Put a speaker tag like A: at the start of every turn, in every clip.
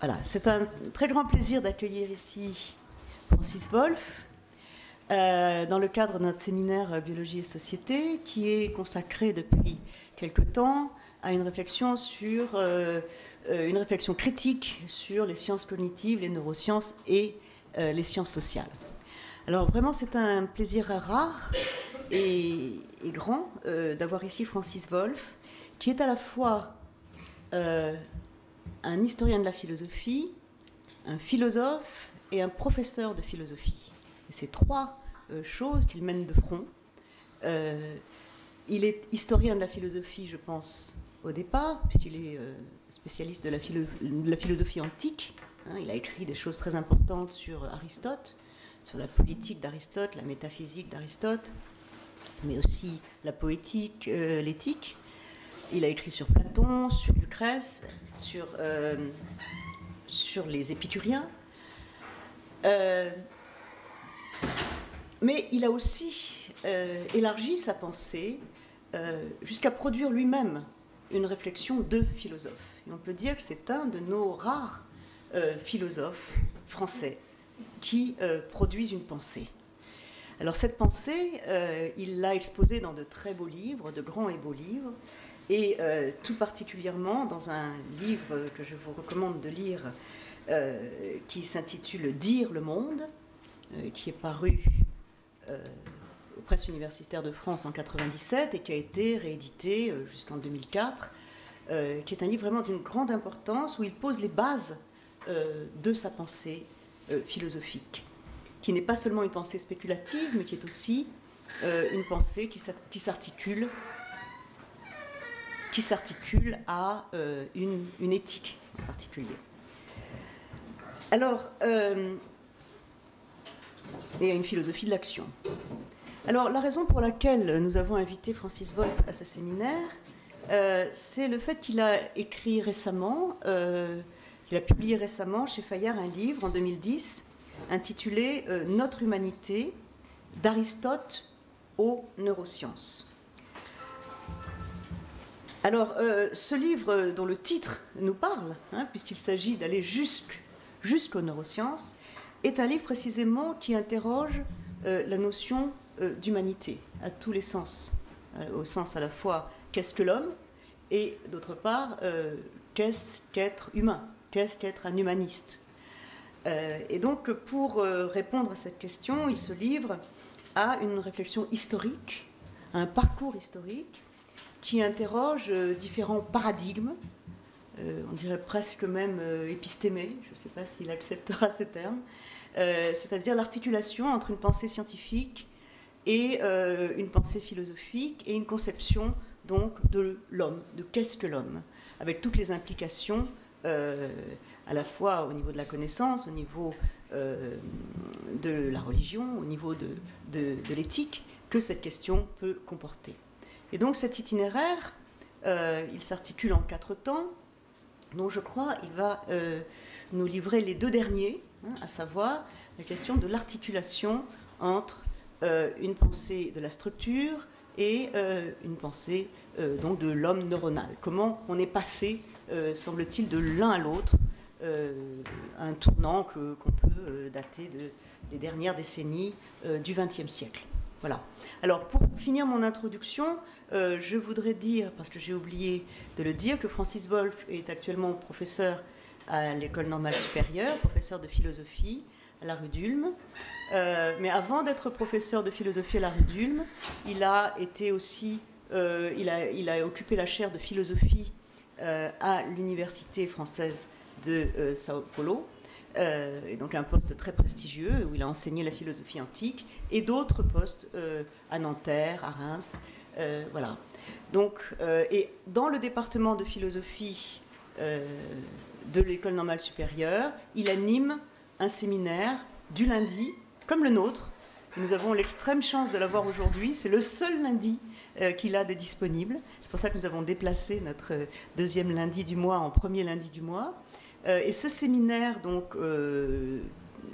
A: Voilà, c'est un très grand plaisir d'accueillir ici Francis Wolff euh, dans le cadre de notre séminaire Biologie et Société qui est consacré depuis quelque temps à une réflexion sur euh, euh, une réflexion critique sur les sciences cognitives, les neurosciences et les sciences sociales. Alors vraiment, c'est un plaisir rare et, et grand d'avoir ici Francis Wolff, qui est à la fois un historien de la philosophie, un philosophe et un professeur de philosophie. Et ces trois euh, choses qu'il mène de front. Euh, il est historien de la philosophie, je pense, au départ, puisqu'il est euh, spécialiste de la, philosophie antique. Hein. il a écrit des choses très importantes sur Aristote, sur la politique d'Aristote, la métaphysique d'Aristote, mais aussi la poétique, l'éthique. Il a écrit sur Platon, sur Lucrèce, sur, euh, les épicuriens. Euh, mais il a aussi euh, élargi sa pensée jusqu'à produire lui-même une réflexion de philosophe. On peut dire que c'est un de nos rares philosophes français qui produisent une pensée. Alors cette pensée, il l'a exposée dans de très beaux livres, de grands et beaux livres, et euh, tout particulièrement dans un livre que je vous recommande de lire euh, qui s'intitule Dire le monde, euh, qui est paru aux presses universitaires de France en 97 et qui a été réédité jusqu'en 2004, qui est un livre vraiment d'une grande importance où il pose les bases de sa pensée philosophique, qui n'est pas seulement une pensée spéculative, mais qui est aussi une pensée qui s'articule qui s'articule à euh, une, éthique en particulier. Alors, euh, et à une philosophie de l'action. Alors, la raison pour laquelle nous avons invité Francis Wolff à ce séminaire, euh, c'est le fait qu'il a écrit récemment, qu'il a publié récemment chez Fayard un livre en 2010 intitulé Notre humanité, d'Aristote aux neurosciences. Alors, euh, ce livre dont le titre nous parle, hein, puisqu'il s'agit d'aller jusqu'aux neurosciences, est un livre précisément qui interroge euh, la notion euh, d'humanité à tous les sens, au sens à la fois qu'est-ce que l'homme et d'autre part qu'est-ce qu'être humain, qu'est-ce qu'être un humaniste. et donc pour répondre à cette question, il se livre à une réflexion historique, à un parcours historique qui interroge euh, différents paradigmes, euh, on dirait presque même euh, épistémé, je ne sais pas s'il acceptera ces termes, c'est-à-dire l'articulation entre une pensée scientifique et une pensée philosophique et une conception donc de l'homme, de qu'est-ce que l'homme, avec toutes les implications à la fois au niveau de la connaissance, au niveau de la religion, au niveau de l'éthique, que cette question peut comporter. Et donc cet itinéraire, euh, il s'articule en quatre temps, dont je crois il va euh, nous livrer les deux derniers, hein, à savoir la question de l'articulation entre euh, une pensée de la structure et une pensée donc de l'homme neuronal. Comment on est passé, semble-t-il, de l'un à l'autre, un tournant qu'on peut dater de, des dernières décennies du XXe siècle. Voilà. Alors, pour finir mon introduction, euh, je voudrais dire, parce que j'ai oublié de le dire, que Francis Wolff est actuellement professeur à l'École normale supérieure, professeur de philosophie à la rue d'Ulm. Euh, mais avant d'être professeur de philosophie à la rue d'Ulm, il a été aussi, euh, il, a, il, a, occupé la chaire de philosophie à l'Université française de Sao Paulo. Euh, et donc un poste très prestigieux où il a enseigné la philosophie antique, et d'autres postes euh, à Nanterre, à Reims, euh, voilà. Donc, et dans le département de philosophie de l'école normale supérieure, il anime un séminaire du lundi, comme le nôtre. Nous avons l'extrême chance de l'avoir aujourd'hui. C'est le seul lundi qu'il a de disponible. C'est pour ça que nous avons déplacé notre deuxième lundi du mois en premier lundi du mois. Euh, et ce séminaire, donc, euh,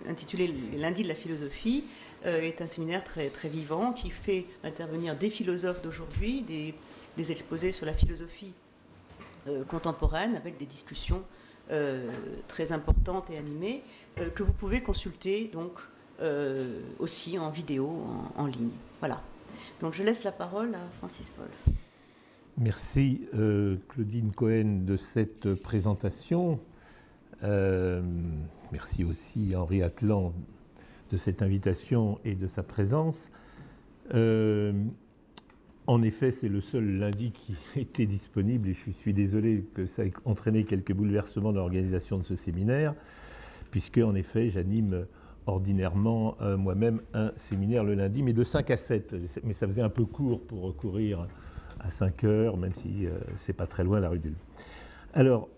A: intitulé Les lundis de la philosophie, euh, est un séminaire très, très vivant qui fait intervenir des philosophes d'aujourd'hui, des, exposés sur la philosophie contemporaine avec des discussions très importante et animée, que vous pouvez consulter donc aussi en vidéo, en, ligne. Voilà. Donc je laisse la parole à Francis Paul.
B: Merci Claudine Cohen de cette présentation. Merci aussi Henri Atlan de cette invitation et de sa présence. Euh, en effet, c'est le seul lundi qui était disponible et je suis désolé que ça ait entraîné quelques bouleversements dans l'organisation de ce séminaire, puisque en effet, j'anime ordinairement euh, moi-même un séminaire le lundi, mais de 5 à 7. Mais ça faisait un peu court pour recourir à 5 heures, même si euh, c'est pas très loin la rue Bulle. Alors,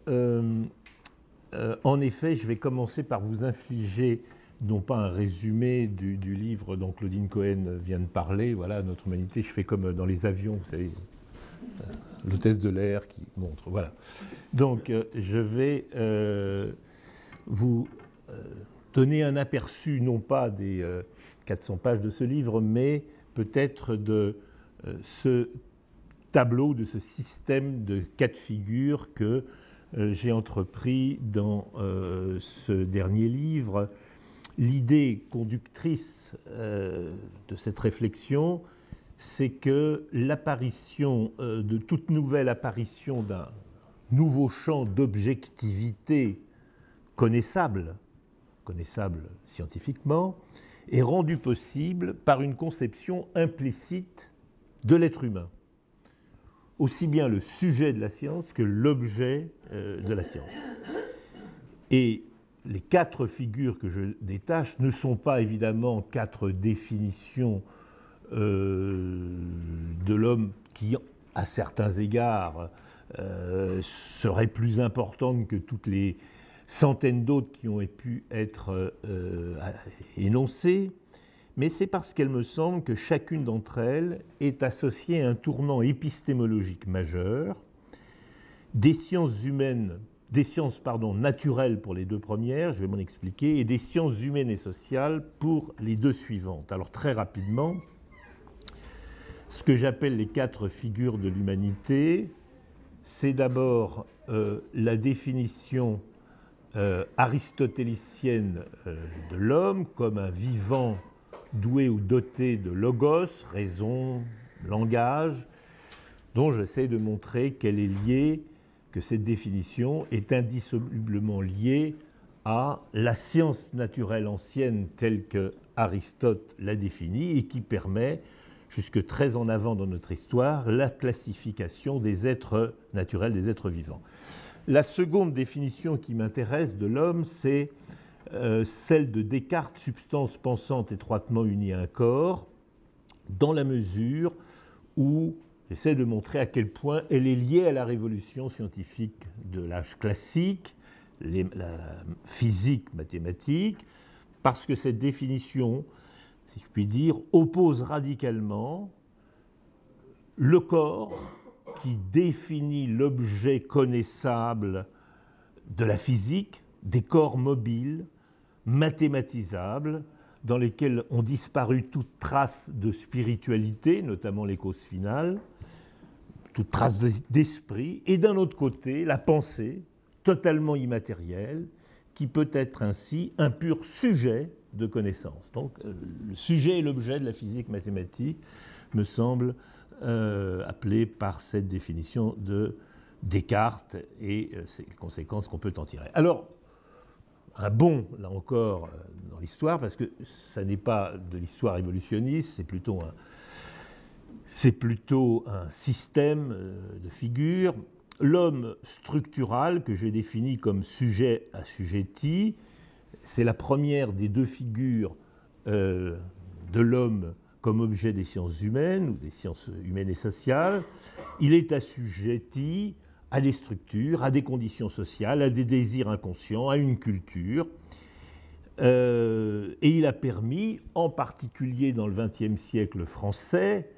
B: en effet, je vais commencer par vous infliger non pas un résumé du, livre dont Claudine Cohen vient de parler. Voilà, notre humanité, je fais comme dans les avions, vous savez, euh, l'hôtesse de l'air qui montre. Voilà. Donc, euh, je vais euh, vous donner un aperçu, non pas des 400 pages de ce livre, mais peut-être de ce tableau, de ce système de cas de figure que j'ai entrepris dans ce dernier livre L'idée conductrice euh, de cette réflexion, c'est que l'apparition euh, de toute nouvelle apparition d'un nouveau champ d'objectivité connaissable, connaissable scientifiquement, est rendue possible par une conception implicite de l'être humain. Aussi bien le sujet de la science que l'objet euh, de la science. Et les quatre figures que je détache ne sont pas évidemment quatre définitions euh, de l'homme qui, à certains égards, euh, seraient plus importantes que toutes les centaines d'autres qui ont pu être énoncées, mais c'est parce qu'elle me semble que chacune d'entre elles est associée à un tournant épistémologique majeur, des sciences humaines des sciences pardon, naturelles pour les deux premières, je vais m'en expliquer, et des sciences humaines et sociales pour les deux suivantes. Alors très rapidement, ce que j'appelle les quatre figures de l'humanité, c'est d'abord euh, la définition euh, aristotélicienne euh, de l'homme comme un vivant doué ou doté de logos, raison, langage, dont j'essaie de montrer qu'elle est liée que cette définition est indissolublement liée à la science naturelle ancienne telle que Aristote l'a définie et qui permet, jusque très en avant dans notre histoire, la classification des êtres naturels, des êtres vivants. La seconde définition qui m'intéresse de l'homme, c'est euh, celle de Descartes, substance pensante étroitement unie à un corps, dans la mesure où J'essaie de montrer à quel point elle est liée à la révolution scientifique de l'âge classique, la physique mathématique, parce que cette définition, si je puis dire, oppose radicalement le corps qui définit l'objet connaissable de la physique, des corps mobiles, mathématisables, dans lesquels ont disparu toute trace de spiritualité, notamment les causes finales, toute trace d'esprit, et d'un autre côté, la pensée, totalement immatérielle, qui peut être ainsi un pur sujet de connaissance. Donc euh, le sujet et l'objet de la physique mathématique me semblent euh, appelés par cette définition de Descartes et euh, les conséquences qu'on peut en tirer. Alors, un bond, là encore, dans l'histoire, parce que ça n'est pas de l'histoire évolutionniste, c'est plutôt un, c'est plutôt un système euh, de figures. L'homme structural, que j'ai défini comme sujet assujetti, c'est la première des deux figures euh, de l'homme comme objet des sciences humaines ou des sciences humaines et sociales. Il est assujetti à des structures, à des conditions sociales, à des désirs inconscients, à une culture. Euh, et il a permis, en particulier dans le XXe siècle français,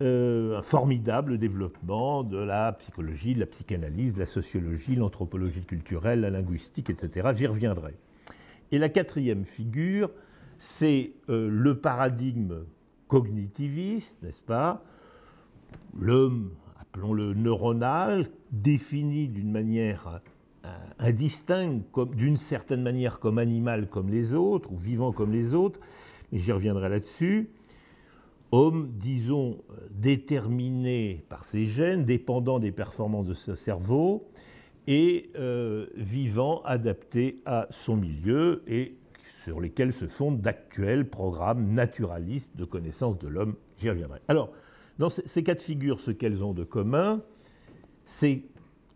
B: euh, un formidable développement de la psychologie, de la psychanalyse, de la sociologie, l'anthropologie culturelle, la linguistique, etc. J'y reviendrai. Et la quatrième figure, c'est euh, le paradigme cognitiviste, n'est-ce pas? L'homme, appelons-le neuronal, défini d'une manière indistinct, d'une certaine manière comme animal comme les autres, ou vivant comme les autres, mais j'y reviendrai là-dessus. Homme, disons, déterminé par ses gènes, dépendant des performances de ce cerveau, et euh, vivant, adapté à son milieu, et sur lesquels se fondent d'actuels programmes naturalistes de connaissance de l'homme. J'y reviendrai. Alors, dans ces quatre figures, ce qu'elles ont de commun, c'est,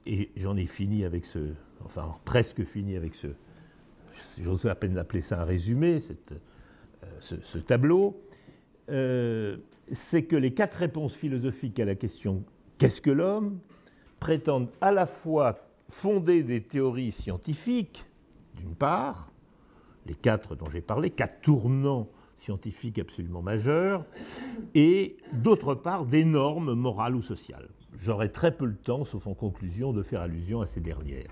B: et j'en ai fini avec ce, enfin presque fini avec ce, j'ose à peine appeler ça un résumé, euh, ce, tableau, euh, c'est que les quatre réponses philosophiques à la question qu'est-ce que l'homme? prétendent à la fois fonder des théories scientifiques, d'une part, les quatre dont j'ai parlé, quatre tournants scientifiques absolument majeurs, et d'autre part des normes morales ou sociales. J'aurai très peu le temps, sauf en conclusion, de faire allusion à ces dernières.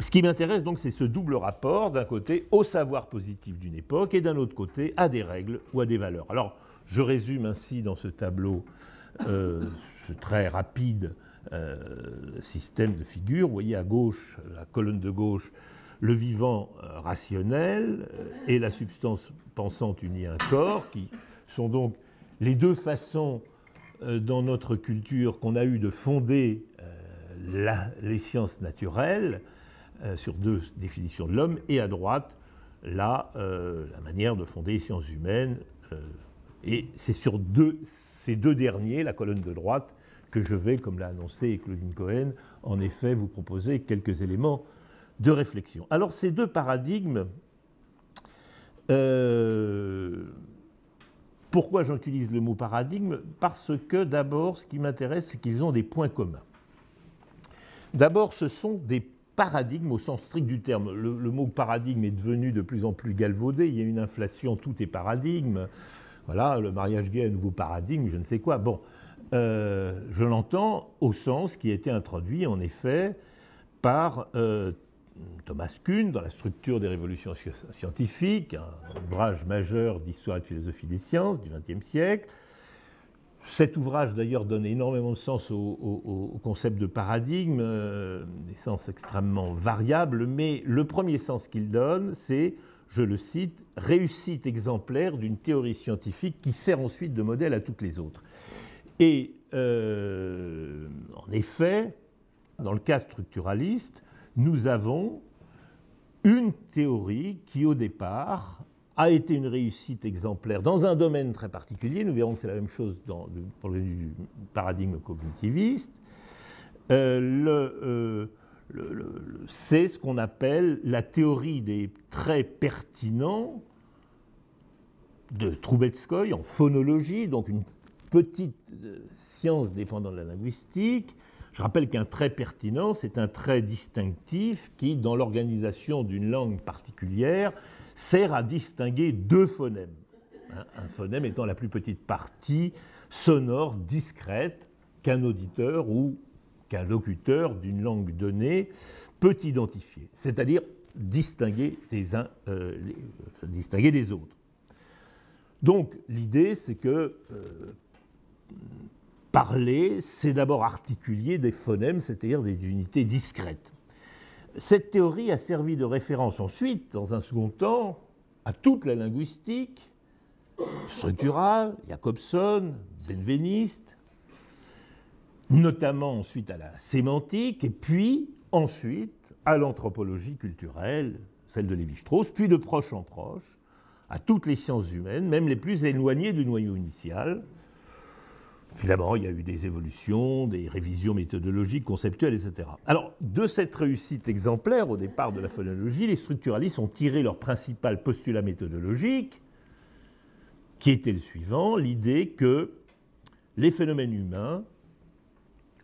B: Ce qui m'intéresse donc, c'est ce double rapport, d'un côté au savoir positif d'une époque et d'un autre côté à des règles ou à des valeurs. Alors, je résume ainsi dans ce tableau euh, ce très rapide euh, système de figures. Vous voyez à gauche, la colonne de gauche, le vivant euh, rationnel et la substance pensante unie à un corps, qui sont donc les deux façons dans notre culture qu'on a eu de fonder les sciences naturelles euh, sur deux définitions de l'homme, et à droite, euh, la manière de fonder les sciences humaines. Euh, et c'est sur ces deux derniers, la colonne de droite, que je vais, comme l'a annoncé Claudine Cohen, en effet vous proposer quelques éléments de réflexion. Alors ces deux paradigmes, pourquoi j'utilise le mot paradigme? Parce que d'abord, ce qui m'intéresse, c'est qu'ils ont des points communs. D'abord, ce sont des paradigme au sens strict du terme. Le, mot paradigme est devenu de plus en plus galvaudé. Il y a une inflation, tout est paradigme. Voilà, le mariage gay, un nouveau paradigme, je ne sais quoi. Bon, euh, je l'entends au sens qui a été introduit, en effet, par euh, Thomas Kuhn dans la structure des révolutions scientifiques, un ouvrage majeur d'histoire et de philosophie des sciences du XXe siècle. Cet ouvrage, d'ailleurs, donne énormément de sens au, concept de paradigme, euh, des sens extrêmement variables, mais le premier sens qu'il donne, c'est, je le cite, réussite exemplaire d'une théorie scientifique qui sert ensuite de modèle à toutes les autres. Et euh, en effet, dans le cas structuraliste, nous avons une théorie qui, au départ, a été une réussite exemplaire dans un domaine très particulier. Nous verrons que c'est la même chose dans pour le paradigme cognitiviste. Euh, euh, c'est ce qu'on appelle la théorie des traits pertinents de Troubetskoy en phonologie, donc une petite euh, science dépendante de la linguistique. Je rappelle qu'un trait pertinent, c'est un trait distinctif qui, dans l'organisation d'une langue particulière, sert à distinguer deux phonèmes. Hein, un phonème étant la plus petite partie sonore discrète qu'un auditeur ou qu'un locuteur d'une langue donnée peut identifier, c'est-à-dire distinguer des uns, euh, distinguer des autres. Donc l'idée, c'est que euh, parler, c'est d'abord articuler des phonèmes, c'est-à-dire des unités discrètes. Cette théorie a servi de référence ensuite, dans un second temps, à toute la linguistique structurale, Jacobson, Benveniste, notamment ensuite à la sémantique, et puis ensuite à l'anthropologie culturelle, celle de Lévi-Strauss, puis de proche en proche, à toutes les sciences humaines, même les plus éloignées du noyau initial, Finalement, il y a eu des évolutions, des révisions méthodologiques, conceptuelles, etc. Alors, de cette réussite exemplaire au départ de la phonologie, les structuralistes ont tiré leur principal postulat méthodologique, qui était le suivant, l'idée que les phénomènes humains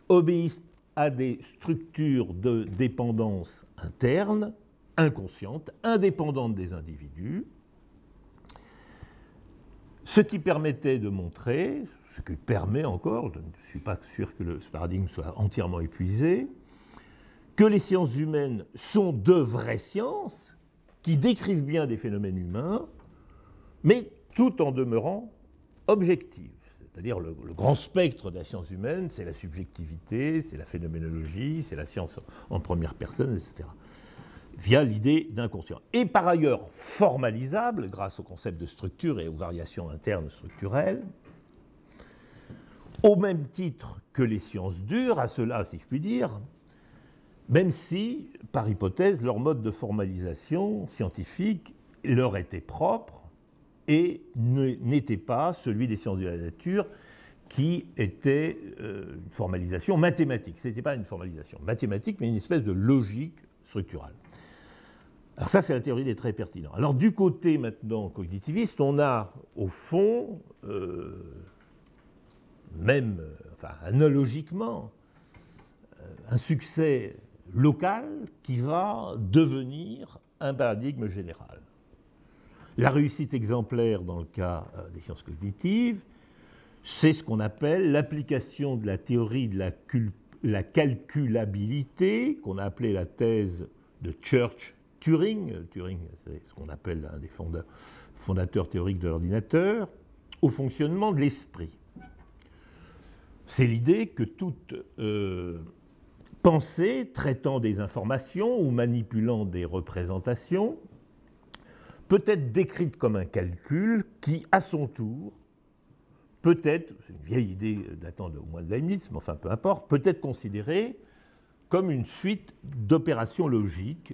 B: obéissent à des structures de dépendance interne, inconscientes, indépendantes des individus, ce qui permettait de montrer, ce qui permet encore, je ne suis pas sûr que ce paradigme soit entièrement épuisé, que les sciences humaines sont de vraies sciences qui décrivent bien des phénomènes humains, mais tout en demeurant objectives. c'est-à-dire le, grand spectre de la science humaine, c'est la subjectivité, c'est la phénoménologie, c'est la science en première personne, etc. Via l'idée d'inconscient. Et par ailleurs formalisable grâce au concept de structure et aux variations internes structurelles, au même titre que les sciences dures, à cela, si je puis dire, même si, par hypothèse, leur mode de formalisation scientifique leur était propre et n'était pas celui des sciences de la nature qui était euh, une formalisation mathématique. Ce n'était pas une formalisation mathématique, mais une espèce de logique structurale. Alors ça, c'est la théorie des traits pertinents. Alors du côté maintenant cognitiviste, on a au fond, euh, même, enfin analogiquement, euh, un succès local qui va devenir un paradigme général. La réussite exemplaire dans le cas euh, des sciences cognitives, c'est ce qu'on appelle l'application de la théorie de la, calculabilité, qu'on a appelé la thèse de Church-Turing. Turing, c'est ce qu'on appelle un des fondateurs théoriques de l'ordinateur, au fonctionnement de l'esprit. C'est l'idée que toute euh, pensée traitant des informations ou manipulant des représentations peut être décrite comme un calcul qui, à son tour, peut être, c'est une vieille idée datant au moins de Leibniz, mais enfin peu importe, peut être considérée comme une suite d'opérations logiques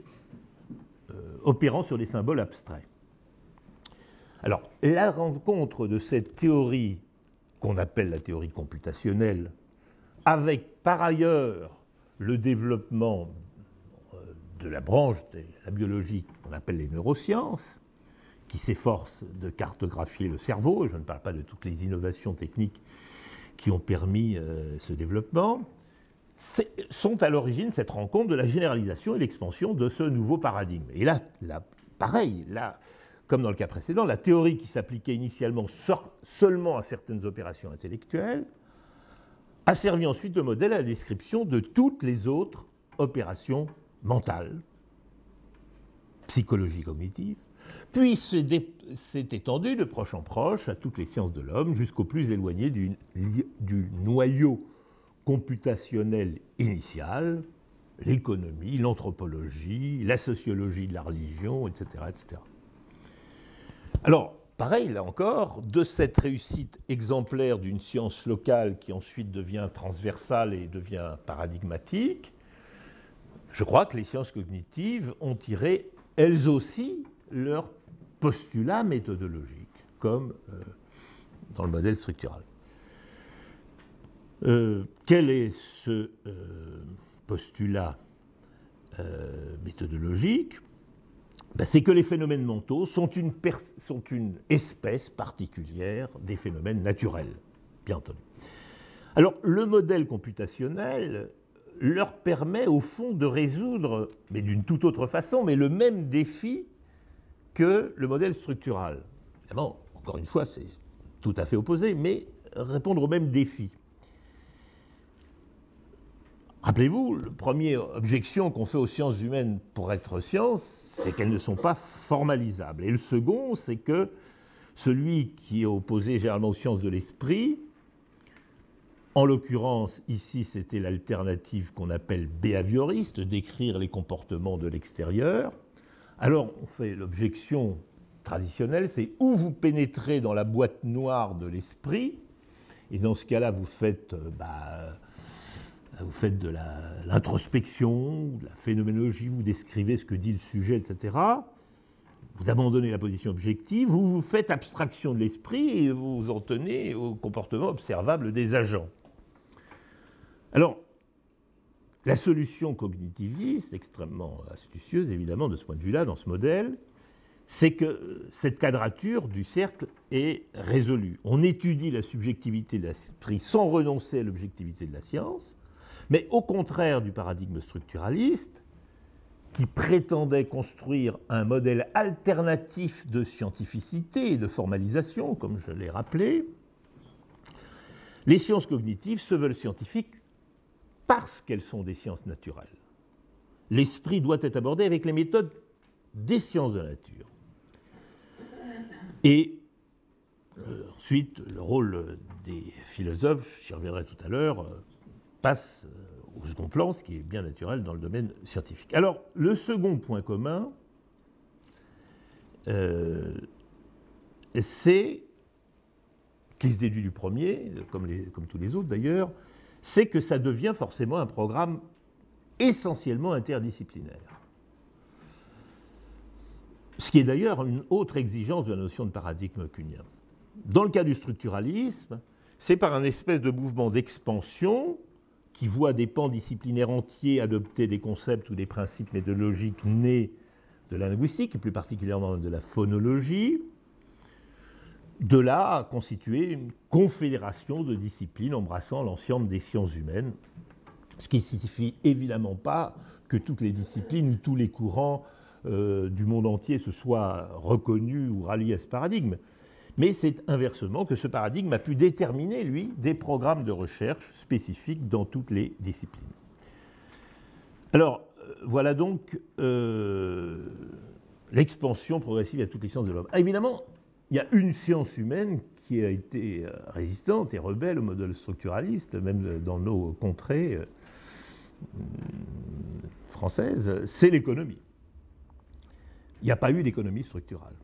B: euh, opérant sur des symboles abstraits. Alors, la rencontre de cette théorie qu'on appelle la théorie computationnelle, avec par ailleurs le développement euh, de la branche de la biologie qu'on appelle les neurosciences, qui s'efforce de cartographier le cerveau, je ne parle pas de toutes les innovations techniques qui ont permis euh, ce développement, sont à l'origine cette rencontre de la généralisation et l'expansion de ce nouveau paradigme. Et là, là, pareil, là, comme dans le cas précédent, la théorie qui s'appliquait initialement seulement à certaines opérations intellectuelles a servi ensuite de modèle à la description de toutes les autres opérations mentales, psychologie cognitive, puis c'est étendu de proche en proche à toutes les sciences de l'homme, jusqu'au plus éloigné du, du, noyau computationnel initial, l'économie, l'anthropologie, la sociologie de la religion, etc., etc. Alors, pareil, là encore, de cette réussite exemplaire d'une science locale qui ensuite devient transversale et devient paradigmatique, je crois que les sciences cognitives ont tiré, elles aussi, leur postulat méthodologique, comme euh, dans le modèle structural. Euh, quel est ce euh, postulat méthodologique ben, C'est que les phénomènes mentaux sont une, espèce particulière des phénomènes naturels, bien entendu. Alors, le modèle computationnel leur permet au fond de résoudre, mais d'une toute autre façon, mais le même défi que le modèle structural. Évidemment, encore une fois, c'est tout à fait opposé, mais répondre au même défi. Rappelez-vous, la première objection qu'on fait aux sciences humaines pour être sciences, c'est qu'elles ne sont pas formalisables. Et le second, c'est que celui qui est opposé généralement aux sciences de l'esprit, en l'occurrence, ici, c'était l'alternative qu'on appelle behavioriste, décrire les comportements de l'extérieur, alors, on fait l'objection traditionnelle, c'est où vous pénétrez dans la boîte noire de l'esprit, et dans ce cas-là, vous faites, euh, bah, vous faites de l'introspection, de la phénoménologie, vous déscrivez ce que dit le sujet, etc. Vous abandonnez la position objective, vous vous faites abstraction de l'esprit et vous vous en tenez au comportement observable des agents. Alors, la solution cognitiviste, extrêmement astucieuse évidemment de ce point de vue-là, dans ce modèle, c'est que cette quadrature du cercle est résolue. On étudie la subjectivité de l'esprit sans renoncer à l'objectivité de la science, mais au contraire du paradigme structuraliste, qui prétendait construire un modèle alternatif de scientificité et de formalisation, comme je l'ai rappelé, les sciences cognitives se veulent scientifiques parce qu'elles sont des sciences naturelles. L'esprit doit être abordé avec les méthodes des sciences de la nature. Et ensuite, le rôle des philosophes, j'y reviendrai tout à l'heure, passe au second plan, ce qui est bien naturel dans le domaine scientifique. Alors, le second point commun, c'est, qui se déduit du premier, comme, comme tous les autres d'ailleurs, c'est que ça devient forcément un programme essentiellement interdisciplinaire. Ce qui est d'ailleurs une autre exigence de la notion de paradigme cunien. Dans le cas du structuralisme, c'est par un espèce de mouvement d'expansion qui voit des pans disciplinaires entiers adopter des concepts ou des principes méthodologiques nés de la linguistique, et plus particulièrement de la phonologie, de là à constituer une confédération de disciplines embrassant l'ensemble des sciences humaines, ce qui ne signifie évidemment pas que toutes les disciplines ou tous les courants euh, du monde entier se soient reconnus ou ralliés à ce paradigme. Mais c'est inversement que ce paradigme a pu déterminer, lui, des programmes de recherche spécifiques dans toutes les disciplines. Alors, euh, voilà donc euh, l'expansion progressive à toutes les sciences de l'homme. Ah, évidemment, il y a une science humaine qui a été euh, résistante et rebelle au modèle structuraliste, même dans nos contrées euh, françaises, c'est l'économie. Il n'y a pas eu d'économie structurale.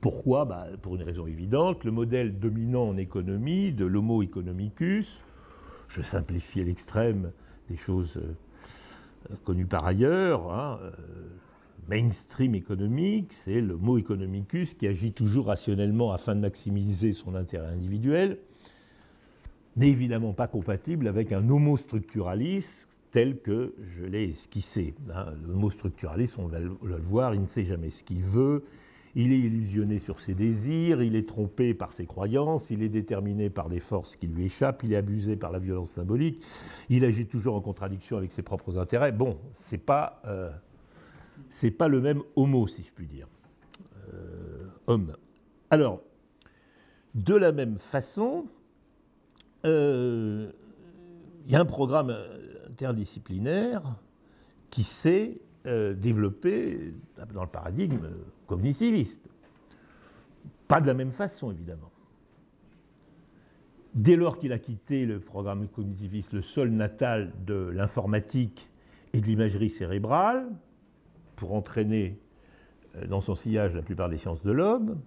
B: Pourquoi bah, Pour une raison évidente, le modèle dominant en économie de l'homo economicus, je simplifie à l'extrême des choses euh, connues par ailleurs, hein, mainstream économique, c'est le mot economicus qui agit toujours rationnellement afin de maximiser son intérêt individuel, n'est évidemment pas compatible avec un homo structuraliste tel que je l'ai esquissé. Hein. Le homo structuraliste, on va le voir, il ne sait jamais ce qu'il veut, il est illusionné sur ses désirs, il est trompé par ses croyances, il est déterminé par des forces qui lui échappent, il est abusé par la violence symbolique, il agit toujours en contradiction avec ses propres intérêts. Bon, c'est pas euh, c'est pas le même homo, si je puis dire. Euh, homme. Alors, de la même façon, euh, il y a un programme interdisciplinaire qui s'est euh, développé dans le paradigme cognitiviste. Pas de la même façon, évidemment. Dès lors qu'il a quitté le programme cognitiviste, le sol natal de l'informatique et de l'imagerie cérébrale, pour entraîner euh, dans son sillage la plupart des sciences de l'homme,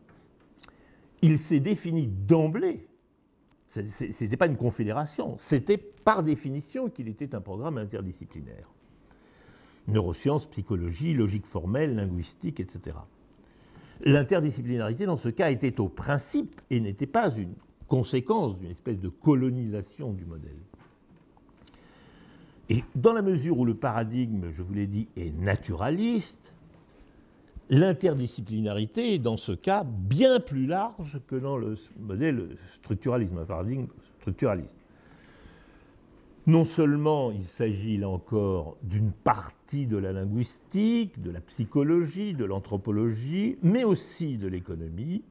B: il s'est défini d'emblée, ce n'était pas une confédération, c'était par définition qu'il était un programme interdisciplinaire. Neurosciences, psychologie, logique formelle, linguistique, etc. L'interdisciplinarité, dans ce cas, était au principe et n'était pas une conséquence d'une espèce de colonisation du modèle. Et dans la mesure où le paradigme, je vous l'ai dit, est naturaliste, l'interdisciplinarité est dans ce cas bien plus large que dans le modèle structuralisme, un paradigme structuraliste. Non seulement il s'agit là encore d'une partie de la linguistique, de la psychologie, de l'anthropologie, mais aussi de l'économie,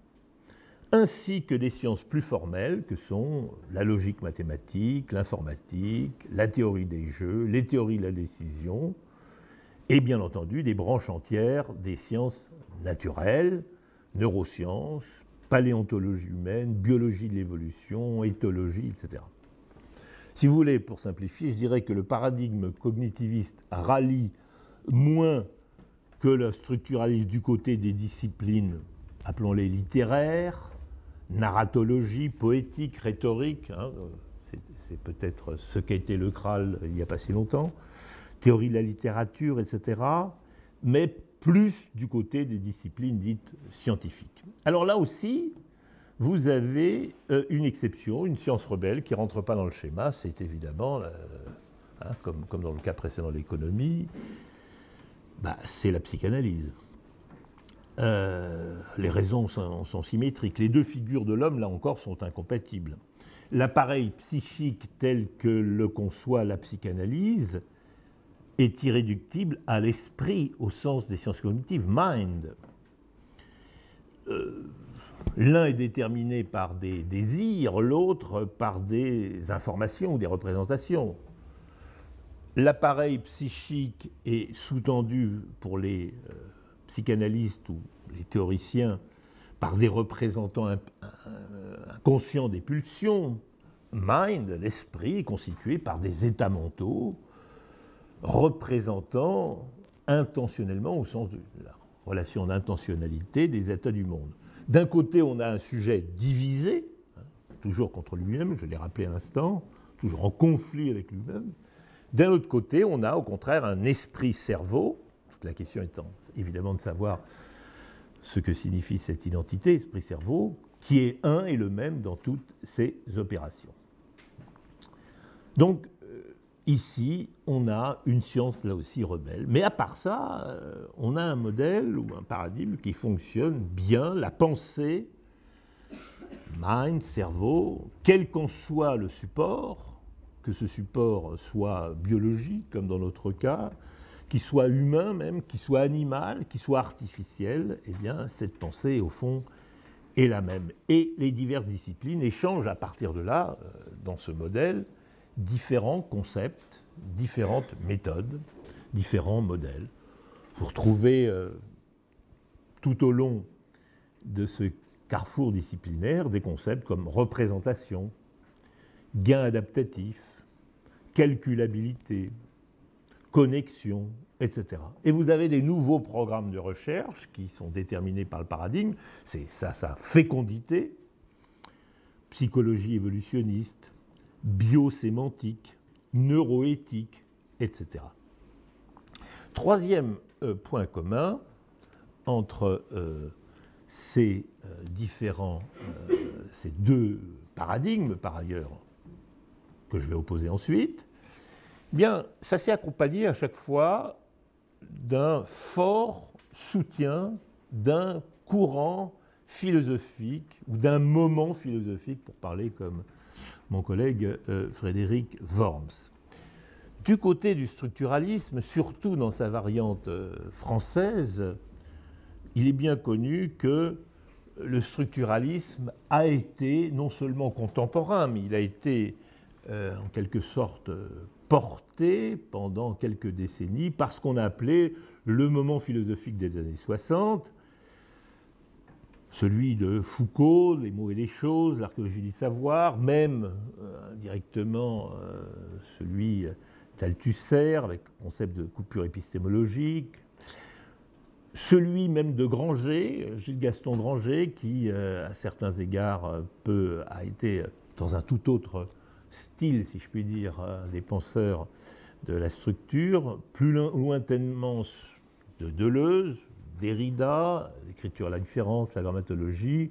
B: ainsi que des sciences plus formelles que sont la logique mathématique, l'informatique, la théorie des jeux, les théories de la décision, et bien entendu des branches entières des sciences naturelles, neurosciences, paléontologie humaine, biologie de l'évolution, éthologie, etc. Si vous voulez, pour simplifier, je dirais que le paradigme cognitiviste rallie moins que le structuraliste du côté des disciplines, appelons-les littéraires, narratologie, poétique, rhétorique, hein, c'est peut-être ce qu'a été le Kral il n'y a pas si longtemps, théorie de la littérature, etc., mais plus du côté des disciplines dites scientifiques. Alors là aussi, vous avez euh, une exception, une science rebelle qui ne rentre pas dans le schéma, c'est évidemment, euh, hein, comme, dans le cas précédent de l'économie, bah, c'est la psychanalyse. Euh, les raisons sont, symétriques. Les deux figures de l'homme, là encore, sont incompatibles. L'appareil psychique tel que le conçoit la psychanalyse est irréductible à l'esprit au sens des sciences cognitives, mind. Euh, l'un est déterminé par des désirs, l'autre par des informations ou des représentations. L'appareil psychique est sous-tendu pour les... Euh, psychanalystes ou les théoriciens par des représentants inconscients des pulsions. Mind, l'esprit, est constitué par des états mentaux représentant intentionnellement, au sens de la relation d'intentionnalité, des états du monde. D'un côté, on a un sujet divisé, hein, toujours contre lui-même, je l'ai rappelé à l'instant, toujours en conflit avec lui-même. D'un autre côté, on a au contraire un esprit-cerveau, toute la question étant évidemment de savoir ce que signifie cette identité, esprit-cerveau, qui est un et le même dans toutes ces opérations. Donc, ici, on a une science là aussi rebelle. Mais à part ça, euh, on a un modèle ou un paradigme qui fonctionne bien, la pensée, mind, cerveau, quel qu'en soit le support, que ce support soit biologique, comme dans notre cas, qu'il soit humain même, qu'il soit animal, qu'il soit artificiel, eh bien, cette pensée, au fond, est la même. Et les diverses disciplines échangent à partir de là, euh, dans ce modèle, différents concepts, différentes méthodes, différents modèles, pour trouver euh, tout au long de ce carrefour disciplinaire des concepts comme représentation, gain adaptatif, calculabilité, connexion, etc. Et vous avez des nouveaux programmes de recherche qui sont déterminés par le paradigme, c'est ça, sa fécondité, psychologie évolutionniste, biosémantique, neuroéthique, etc. Troisième euh, point commun entre euh, ces euh, différents, ces deux paradigmes, par ailleurs, que je vais opposer ensuite, bien, ça s'est accompagné à chaque fois d'un fort soutien d'un courant philosophique ou d'un moment philosophique, pour parler comme mon collègue euh, Frédéric Worms. Du côté du structuralisme, surtout dans sa variante euh, française, il est bien connu que le structuralisme a été non seulement contemporain, mais il a été euh, en quelque sorte porté pendant quelques décennies par ce qu'on a appelé le moment philosophique des années 60, celui de Foucault, les mots et les choses, l'archéologie du savoir, même euh, directement euh, celui d'Althusser avec le concept de coupure épistémologique, celui même de Granger, Gilles Gaston Granger, qui euh, à certains égards peut, a été dans un tout autre style, si je puis dire, des penseurs de la structure, plus lointainement de Deleuze, Derrida, l'écriture à la différence, la grammatologie,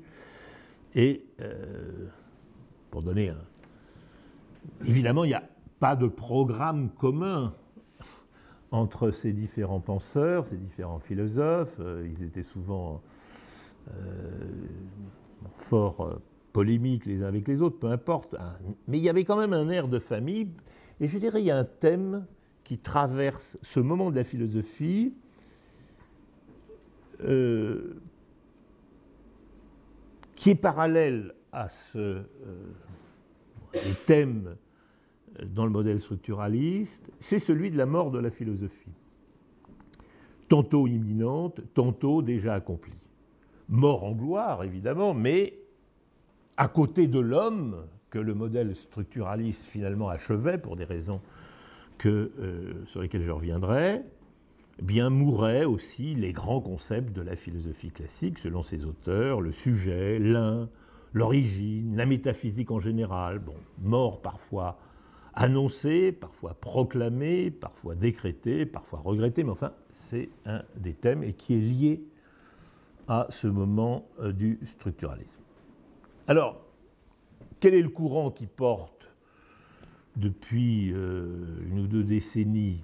B: et euh, pour donner un... Évidemment, il n'y a pas de programme commun entre ces différents penseurs, ces différents philosophes. Euh, ils étaient souvent euh, fort polémiques les uns avec les autres, peu importe. Mais il y avait quand même un air de famille. Et je dirais, il y a un thème qui traverse ce moment de la philosophie euh, qui est parallèle à ce euh, thème dans le modèle structuraliste, c'est celui de la mort de la philosophie. Tantôt imminente, tantôt déjà accomplie. Mort en gloire, évidemment, mais à côté de l'homme que le modèle structuraliste finalement achevait pour des raisons euh, sur lesquelles je reviendrai, bien mouraient aussi les grands concepts de la philosophie classique, selon ses auteurs, le sujet, l'un, l'origine, la métaphysique en général, mort parfois annoncé, parfois proclamé, parfois décrété, parfois regretté, mais enfin, c'est un des thèmes et qui est lié à ce moment euh, du structuralisme. Alors, quel est le courant qui porte depuis euh, une ou deux décennies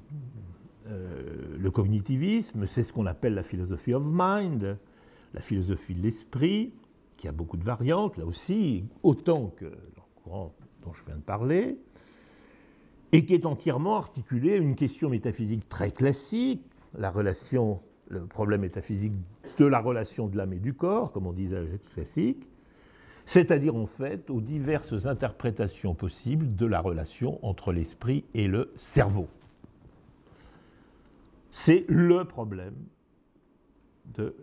B: euh, le cognitivisme, c'est ce qu'on appelle la philosophie of mind, la philosophie de l'esprit, qui a beaucoup de variantes, là aussi, autant que le courant dont je viens de parler, et qui est entièrement articulé à une question métaphysique très classique, la relation, le problème métaphysique de la relation de l'âme et du corps, comme on disait à la classique, c'est-à-dire en fait aux diverses interprétations possibles de la relation entre l'esprit et le cerveau. C'est le problème de euh,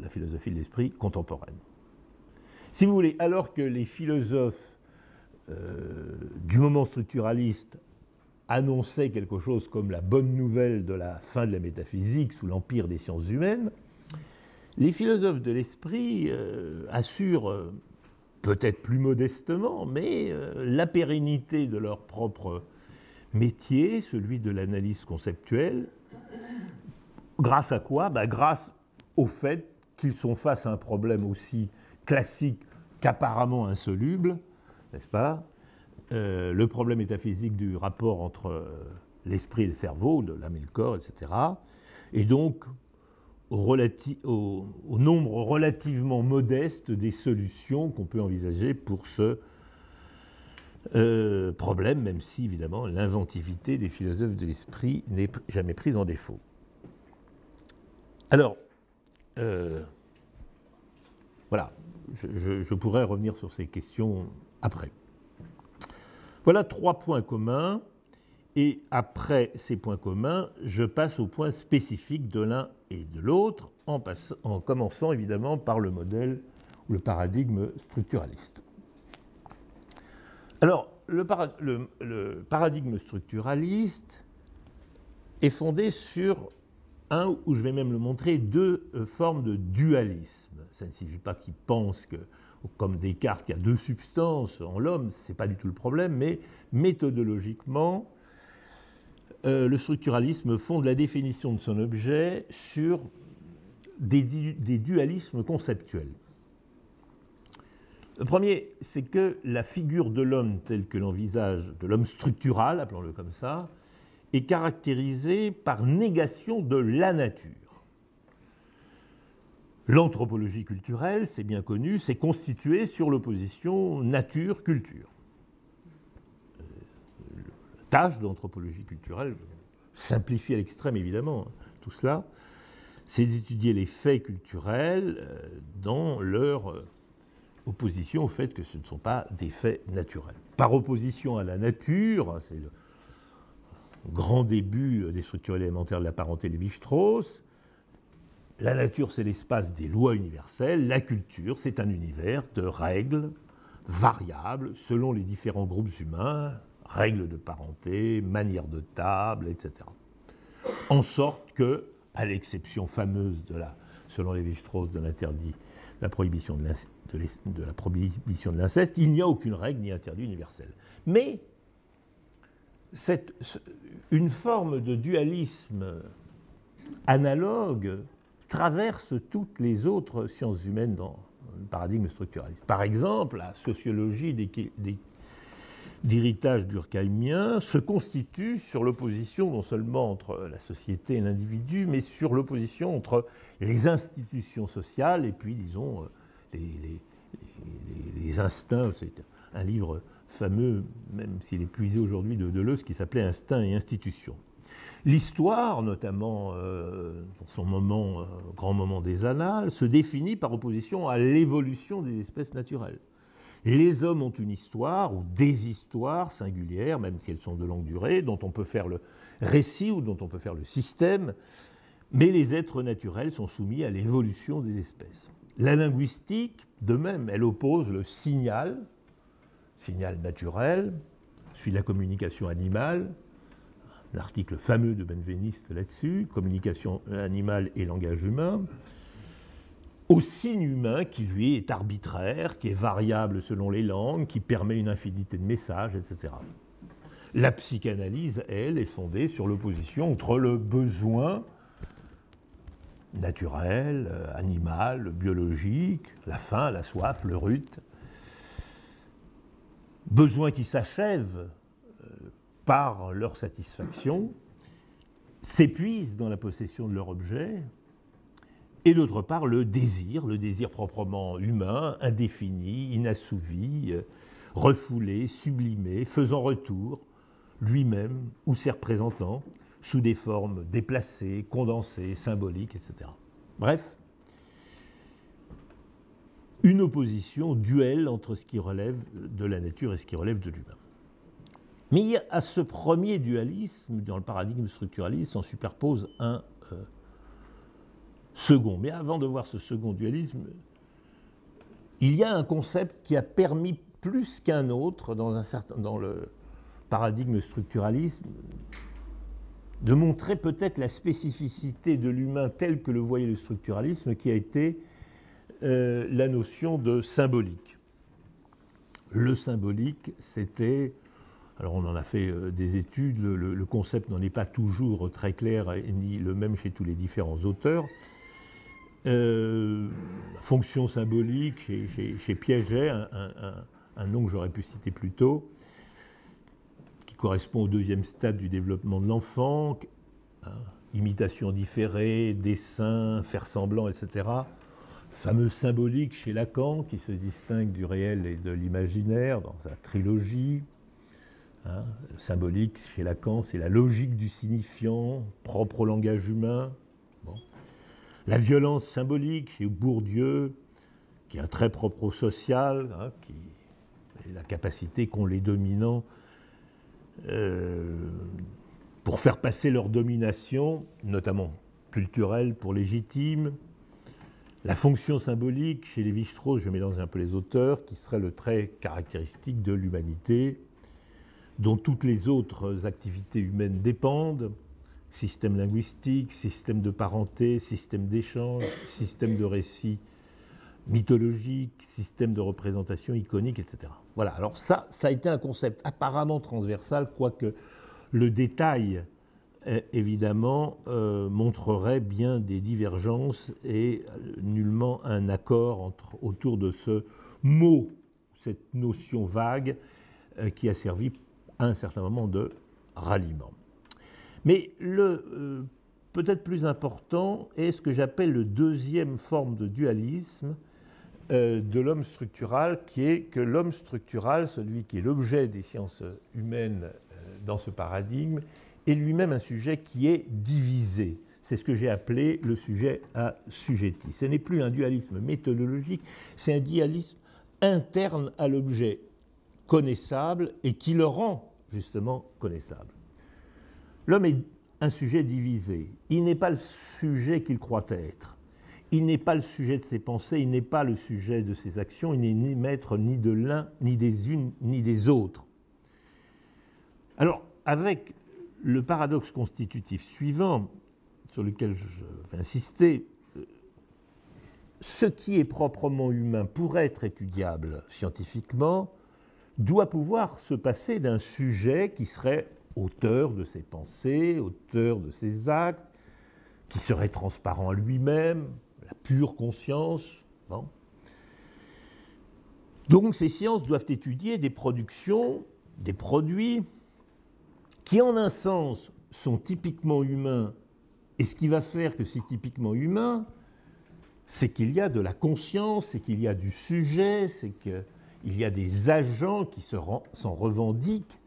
B: la philosophie de l'esprit contemporaine. Si vous voulez, alors que les philosophes euh, du moment structuraliste annonçaient quelque chose comme la bonne nouvelle de la fin de la métaphysique sous l'empire des sciences humaines, les philosophes de l'esprit euh, assurent, peut-être plus modestement, mais la pérennité de leur propre métier, celui de l'analyse conceptuelle, grâce à quoi bah, Grâce au fait qu'ils sont face à un problème aussi classique qu'apparemment insoluble, n'est-ce pas euh, Le problème métaphysique du rapport entre euh, l'esprit et le cerveau, de l'âme et le corps, etc. Et donc, au, nombre relativement modeste des solutions qu'on peut envisager pour ce euh, problème, même si évidemment l'inventivité des philosophes de l'esprit n'est jamais prise en défaut. Alors, voilà, je, pourrais revenir sur ces questions après. Voilà trois points communs. Et après ces points communs, je passe aux points spécifiques de l'un et de l'autre, en, en, commençant évidemment par le modèle ou le paradigme structuraliste. Alors, le paradigme structuraliste est fondé sur un, ou je vais même le montrer, deux euh, formes de dualisme. Ça ne signifie pas qu'il pense que, comme Descartes, qu'il y a deux substances en l'homme, ce n'est pas du tout le problème, mais méthodologiquement, euh, le structuralisme fonde la définition de son objet sur des, dualismes conceptuels. Le premier, c'est que la figure de l'homme telle que l'envisage, de l'homme structural, appelons-le comme ça, est caractérisée par négation de la nature. L'anthropologie culturelle, c'est bien connu, s'est constituée sur l'opposition nature-culture. La euh, tâche d'anthropologie culturelle, simplifie à l'extrême évidemment hein, tout cela, c'est d'étudier les faits culturels euh, dans leur euh, opposition au fait que ce ne sont pas des faits naturels. Par opposition à la nature, c'est le grand début des structures élémentaires de la parenté Lévi-Strauss. La nature, c'est l'espace des lois universelles. La culture, c'est un univers de règles variables selon les différents groupes humains, règles de parenté, manières de table, etc. En sorte que, à l'exception fameuse de la, selon Lévi-Strauss, de l'interdit, la prohibition de, de la prohibition de l'inceste, il n'y a aucune règle ni interdit universel. Mais une forme de dualisme analogue traverse toutes les autres sciences humaines dans le paradigme structuraliste. Par exemple, la sociologie d'héritage durkheimien se constitue sur l'opposition non seulement entre la société et l'individu, mais sur l'opposition entre les institutions sociales et puis, disons, les, les instincts. C'est un livre fameux, même s'il est puisé aujourd'hui de Deleuze, qui s'appelait Instinct et Institution. L'histoire, notamment euh, dans son moment, euh, grand moment des annales, se définit par opposition à l'évolution des espèces naturelles. Les hommes ont une histoire ou des histoires singulières, même si elles sont de longue durée, dont on peut faire le récit ou dont on peut faire le système, mais les êtres naturels sont soumis à l'évolution des espèces. La linguistique, de même, elle oppose le signal, signal naturel, suit la communication animale, l'article fameux de Benveniste là-dessus, communication animale et langage humain, au signe humain qui lui est arbitraire, qui est variable selon les langues, qui permet une infinité de messages, etc. La psychanalyse, elle, est fondée sur l'opposition entre le besoin naturel, euh, animal, biologique, la faim, la soif, le rut, besoins qui s'achèvent euh, par leur satisfaction, s'épuisent dans la possession de leur objet, et d'autre part le désir, le désir proprement humain, indéfini, inassouvi, euh, refoulé, sublimé, faisant retour, lui-même ou ses représentants, sous des formes déplacées, condensées, symboliques, etc. Bref, une opposition duel entre ce qui relève de la nature et ce qui relève de l'humain. Mais à ce premier dualisme, dans le paradigme structuraliste, s'en superpose un euh, second. Mais avant de voir ce second dualisme, il y a un concept qui a permis plus qu'un autre dans, un certain, dans le paradigme structuralisme de montrer peut-être la spécificité de l'humain tel que le voyait le structuralisme, qui a été euh, la notion de symbolique. Le symbolique, c'était, alors on en a fait euh, des études, le, concept n'en est pas toujours très clair, ni le même chez tous les différents auteurs. Euh, fonction symbolique chez, Piaget, un, nom que j'aurais pu citer plus tôt, qui correspond au deuxième stade du développement de l'enfant, hein, imitation différée, dessin, faire semblant, etc. fameux symbolique chez Lacan, qui se distingue du réel et de l'imaginaire dans sa trilogie. Hein. symbolique chez Lacan, c'est la logique du signifiant, propre au langage humain. La violence symbolique chez Bourdieu, qui est un très propre au social, hein, qui est la capacité qu'ont les dominants euh, pour faire passer leur domination, notamment culturelle, pour légitime. La fonction symbolique chez Lévi-Strauss, je mélange un peu les auteurs, qui serait le trait caractéristique de l'humanité, dont toutes les autres activités humaines dépendent, système linguistique, système de parenté, système d'échange, système de récit mythologique, système de représentation iconique, etc. Voilà, alors ça, ça a été un concept apparemment transversal, quoique le détail, évidemment, euh, montrerait bien des divergences et nullement un accord autour de ce mot, cette notion vague euh, qui a servi à un certain moment de ralliement. Mais le euh, peut-être plus important est ce que j'appelle le deuxième forme de dualisme euh, de l'homme structural, qui est que l'homme structural, celui qui est l'objet des sciences humaines euh, dans ce paradigme, est lui-même un sujet qui est divisé. C'est ce que j'ai appelé le sujet à sujetti. Ce n'est plus un dualisme méthodologique, c'est un dualisme interne à l'objet connaissable et qui le rend justement connaissable. L'homme est un sujet divisé. Il n'est pas le sujet qu'il croit être. Il n'est pas le sujet de ses pensées, il n'est pas le sujet de ses actions, il n'est ni maître ni de l'un, ni des unes, ni des autres. Alors, avec le paradoxe constitutif suivant, sur lequel je vais insister, ce qui est proprement humain pour être étudiable scientifiquement doit pouvoir se passer d'un sujet qui serait auteur de ses pensées, auteur de ses actes, qui serait transparent à lui-même, la pure conscience. Donc ces sciences doivent étudier des productions, des produits qui en un sens sont typiquement humains. Et ce qui va faire que c'est typiquement humain, c'est qu'il y a de la conscience, c'est qu'il y a du sujet, c'est qu'il y a des agents qui s'en revendiquent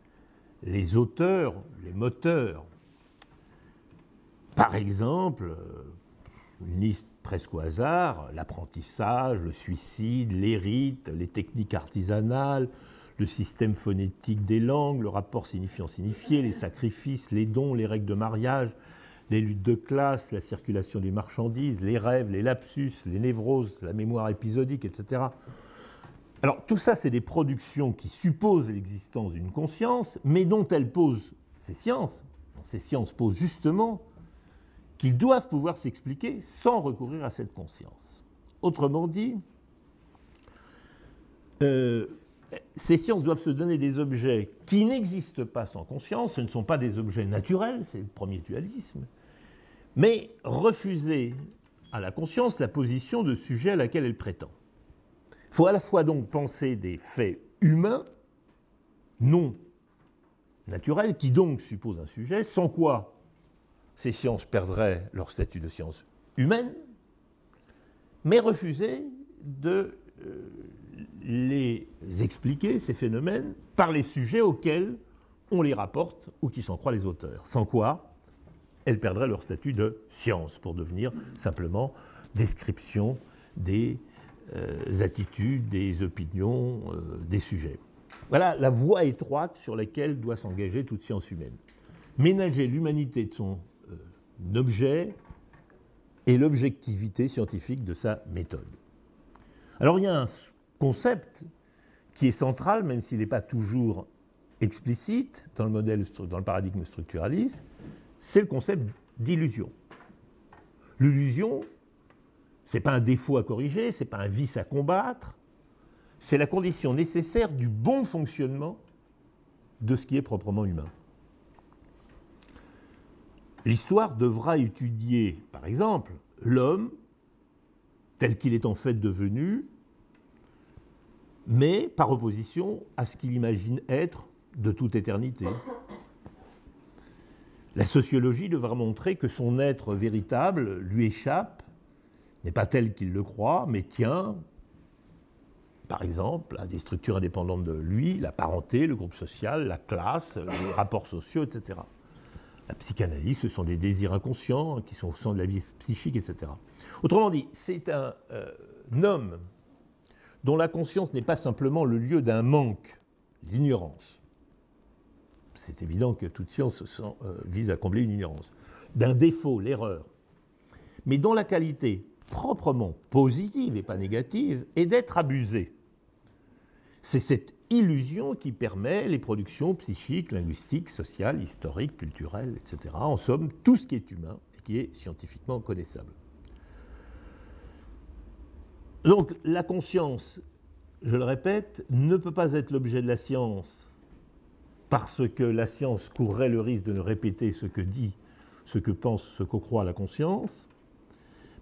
B: les auteurs, les moteurs. Par exemple, une liste presque au hasard, l'apprentissage, le suicide, les rites, les techniques artisanales, le système phonétique des langues, le rapport signifiant-signifié, les sacrifices, les dons, les règles de mariage, les luttes de classe, la circulation des marchandises, les rêves, les lapsus, les névroses, la mémoire épisodique, etc. Alors tout ça, c'est des productions qui supposent l'existence d'une conscience, mais dont elles posent ces sciences. Ces sciences posent justement qu'ils doivent pouvoir s'expliquer sans recourir à cette conscience. Autrement dit, euh, ces sciences doivent se donner des objets qui n'existent pas sans conscience, ce ne sont pas des objets naturels, c'est le premier dualisme, mais refuser à la conscience la position de sujet à laquelle elle prétend. Il faut à la fois donc penser des faits humains, non naturels, qui donc supposent un sujet, sans quoi ces sciences perdraient leur statut de sciences humaines, mais refuser de euh, les expliquer, ces phénomènes, par les sujets auxquels on les rapporte ou qui s'en croient les auteurs. Sans quoi, elles perdraient leur statut de science pour devenir simplement description des euh, attitudes, des opinions, euh, des sujets. Voilà la voie étroite sur laquelle doit s'engager toute science humaine. Ménager l'humanité de son euh, objet et l'objectivité scientifique de sa méthode. Alors il y a un concept qui est central, même s'il n'est pas toujours explicite dans le, modèle, dans le paradigme structuraliste, c'est le concept d'illusion. L'illusion, ce n'est pas un défaut à corriger, ce n'est pas un vice à combattre, c'est la condition nécessaire du bon fonctionnement de ce qui est proprement humain. L'histoire devra étudier, par exemple, l'homme tel qu'il est en fait devenu, mais par opposition à ce qu'il imagine être de toute éternité. La sociologie devra montrer que son être véritable lui échappe, n'est pas tel qu'il le croit, mais tient, par exemple, à des structures indépendantes de lui, la parenté, le groupe social, la classe, les rapports sociaux, etc. La psychanalyse, ce sont des désirs inconscients qui sont au centre de la vie psychique, etc. Autrement dit, c'est un, euh, homme dont la conscience n'est pas simplement le lieu d'un manque, l'ignorance. C'est évident que toute science euh, vise à combler une ignorance, d'un défaut, l'erreur, mais dont la qualité proprement positive et pas négative est d'être abusée. C'est cette illusion qui permet les productions psychiques, linguistiques, sociales, historiques, culturelles, etc. En somme, tout ce qui est humain et qui est scientifiquement connaissable. Donc la conscience, je le répète, ne peut pas être l'objet de la science parce que la science courrait le risque de ne répéter ce que dit, ce que pense, ce que croit la conscience,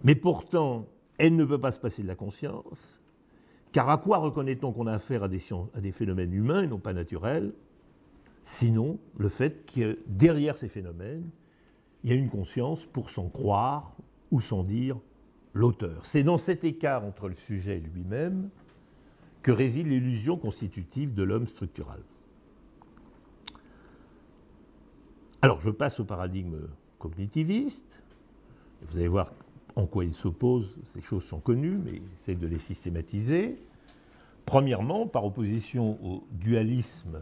B: mais pourtant, elle ne peut pas se passer de la conscience, car à quoi reconnaît-on qu'on a affaire à des, à des, phénomènes humains et non pas naturels? Sinon, le fait que derrière ces phénomènes, il y a une conscience pour s'en croire ou s'en dire l'auteur. C'est dans cet écart entre le sujet lui-même que réside l'illusion constitutive de l'homme structural. Alors, je passe au paradigme cognitiviste. Vous allez voir en quoi il s'oppose, ces choses sont connues, mais c'est de les systématiser. Premièrement, par opposition au dualisme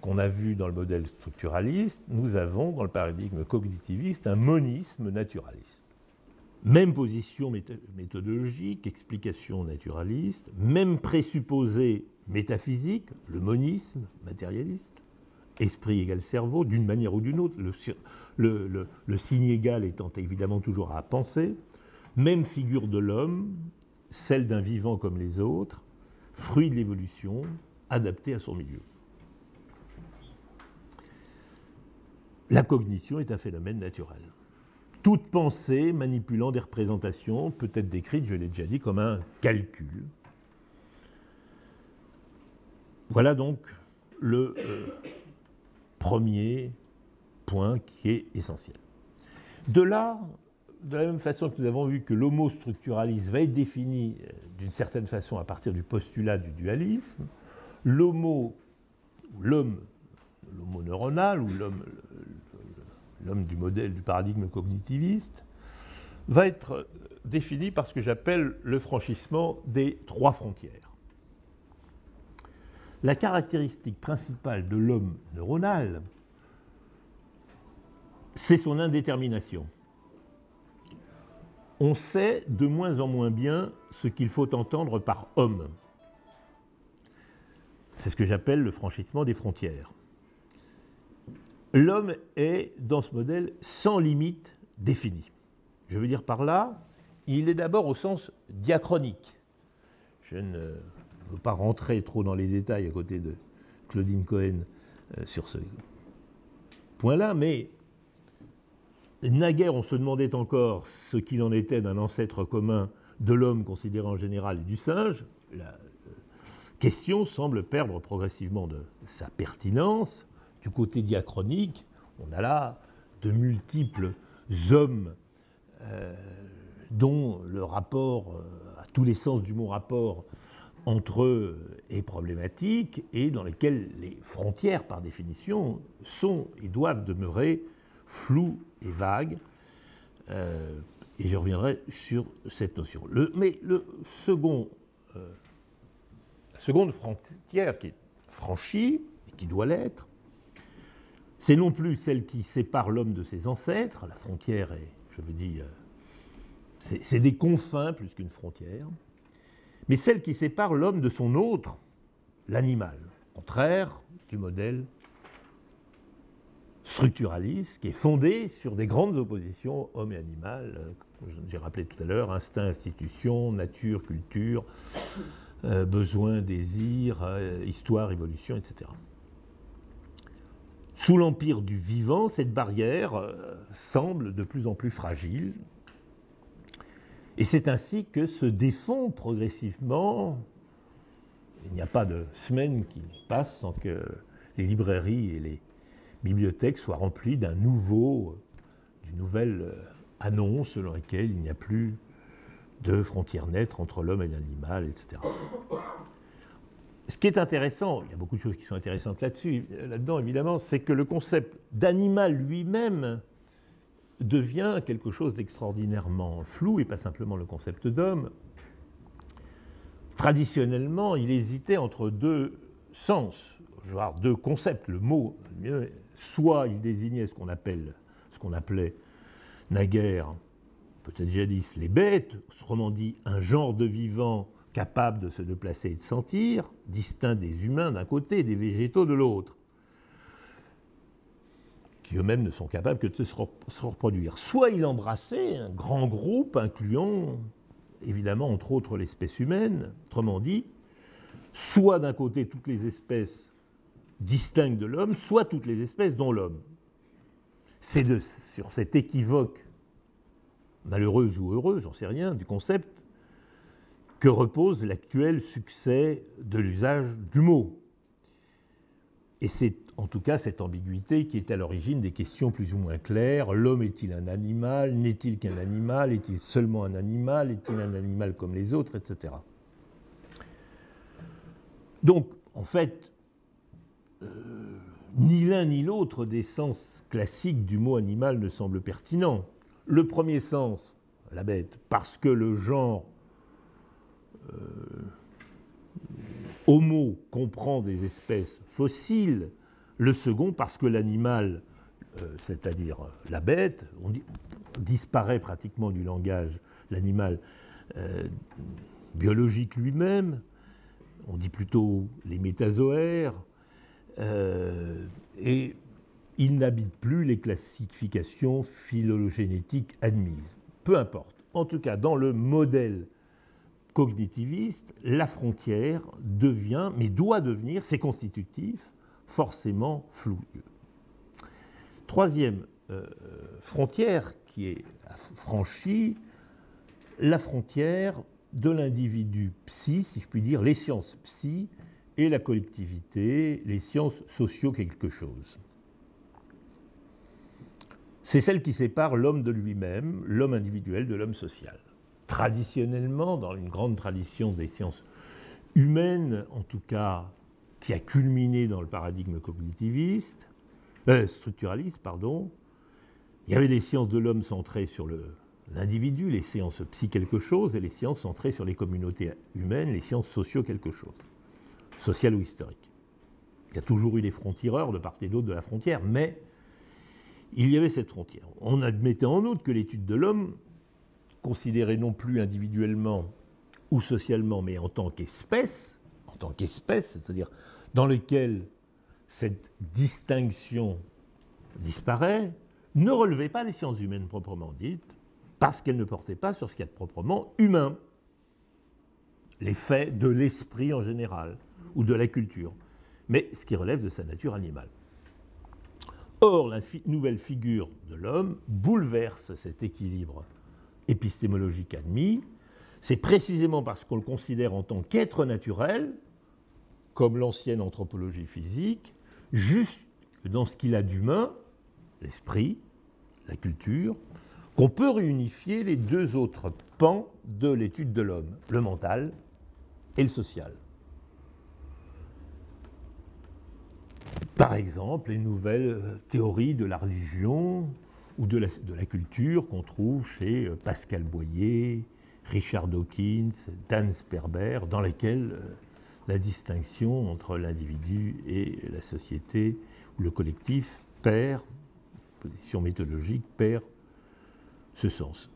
B: qu'on a vu dans le modèle structuraliste, nous avons dans le paradigme cognitiviste un monisme naturaliste. Même position méthodologique, explication naturaliste, même présupposé métaphysique, le monisme matérialiste, esprit égal cerveau, d'une manière ou d'une autre, le, le, signe égal étant évidemment toujours à penser, même figure de l'homme, celle d'un vivant comme les autres, fruit de l'évolution, adapté à son milieu. La cognition est un phénomène naturel. Toute pensée manipulant des représentations peut être décrite, je l'ai déjà dit, comme un calcul. Voilà donc le euh, premier point qui est essentiel. De là, de la même façon que nous avons vu que l'homo structuralisme va être défini euh, d'une certaine façon à partir du postulat du dualisme, l'homo, l'homme, l'homo neuronal ou l'homme, l'homme du modèle du paradigme cognitiviste, va être défini par ce que j'appelle le franchissement des trois frontières. La caractéristique principale de l'homme neuronal, c'est son indétermination. On sait de moins en moins bien ce qu'il faut entendre par homme. C'est ce que j'appelle le franchissement des frontières. L'homme est, dans ce modèle, sans limite définie. Je veux dire par là, il est d'abord au sens diachronique. Je ne veux pas rentrer trop dans les détails à côté de Claudine Cohen euh, sur ce point-là, mais naguère on se demandait encore ce qu'il en était d'un ancêtre commun de l'homme considéré en général et du singe. La euh, question semble perdre progressivement de sa pertinence. Du côté diachronique, on a là de multiples hommes euh, dont le rapport, à tous les sens du mot rapport, entre eux est problématique et dans lesquels les frontières, par définition, sont et doivent demeurer floues et vagues. Euh, et je reviendrai sur cette notion. mais le second, euh, la seconde frontière qui est franchie, et qui doit l'être, c'est non plus celle qui sépare l'homme de ses ancêtres, la frontière est, je veux dire, c'est des confins plus qu'une frontière, mais celle qui sépare l'homme de son autre, l'animal, contraire du modèle structuraliste qui est fondé sur des grandes oppositions homme et animal. J'ai rappelé tout à l'heure instinct, institution, nature, culture, euh, besoin, désir, euh, histoire, évolution, etc. Sous l'empire du vivant, cette barrière semble de plus en plus fragile. Et c'est ainsi que se défend progressivement. Il n'y a pas de semaine qui passe sans que les librairies et les bibliothèque soit remplie d'un nouveau, d'une nouvelle euh, annonce selon laquelle il n'y a plus de frontières nettes entre l'homme et l'animal, etc. Ce qui est intéressant, il y a beaucoup de choses qui sont intéressantes là-dessus, là-dedans évidemment, c'est que le concept d'animal lui-même devient quelque chose d'extraordinairement flou et pas simplement le concept d'homme. Traditionnellement, il hésitait entre deux sens, voire deux concepts. Le mot soit il désignait ce qu'on appelle, ce qu'on appelait naguère, peut-être jadis, les bêtes, autrement dit un genre de vivant capable de se déplacer et de sentir, distinct des humains d'un côté et des végétaux de l'autre, qui eux-mêmes ne sont capables que de se reproduire. Soit il embrassait un grand groupe incluant évidemment entre autres l'espèce humaine, autrement dit, soit d'un côté toutes les espèces distinctes de l'homme, soit toutes les espèces dont l'homme. C'est sur cet équivoque, malheureuse ou heureuse, j'en sais rien, du concept, repose l'actuel succès de l'usage du mot. Et c'est en tout cas cette ambiguïté qui est à l'origine des questions plus ou moins claires. L'homme est-il un animal? N'est-il qu'un animal? Est-il seulement un animal? Est-il un animal comme les autres? Etc. Donc, en fait, euh, ni l'un ni l'autre des sens classiques du mot animal ne semble pertinent. Le premier sens, la bête, parce que le genre homo comprend des espèces fossiles. Le second, parce que l'animal, euh, c'est-à-dire la bête, disparaît pratiquement du langage, l'animal biologique lui-même, on dit plutôt les métazoaires, euh, et il n'habite plus les classifications phylogénétiques admises. Peu importe. En tout cas, dans le modèle cognitiviste, la frontière devient, mais doit devenir, c'est constitutif, forcément floue. Troisième euh, frontière qui est franchie, la frontière de l'individu psy, si je puis dire, les sciences psy, et la collectivité, les sciences sociaux quelque chose. C'est celle qui sépare l'homme de lui-même, l'homme individuel de l'homme social. Traditionnellement, dans une grande tradition des sciences humaines, en tout cas, qui a culminé dans le paradigme cognitiviste, euh, structuraliste, pardon, il y avait des sciences de l'homme centrées sur l'individu, les sciences psy quelque chose, et les sciences centrées sur les communautés humaines, les sciences sociaux quelque chose social ou historique. Il y a toujours eu des frontières de part et d'autre de la frontière, mais il y avait cette frontière. On admettait en outre que l'étude de l'homme, considérée non plus individuellement ou socialement, mais en tant qu'espèce, en tant qu'espèce, c'est-à-dire dans lequel cette distinction disparaît, ne relevait pas des sciences humaines proprement dites, parce qu'elle ne portait pas sur ce qu'il y a de proprement humain, les faits de l'esprit en général, ou de la culture, mais ce qui relève de sa nature animale. Or, la nouvelle figure de l'homme bouleverse cet équilibre épistémologique admis. C'est précisément parce qu'on le considère en tant qu'être naturel, comme l'ancienne anthropologie physique, juste dans ce qu'il a d'humain, l'esprit, la culture, qu'on peut réunifier les deux autres pans de l'étude de l'homme, le mental et le social. Par exemple, les nouvelles théories de la religion ou de la, culture qu'on trouve chez euh, Pascal Boyer, Richard Dawkins, Dan Sperber, dans lesquelles euh, la distinction entre l'individu et la société ou le collectif perd, position méthodologique, perd ce sens.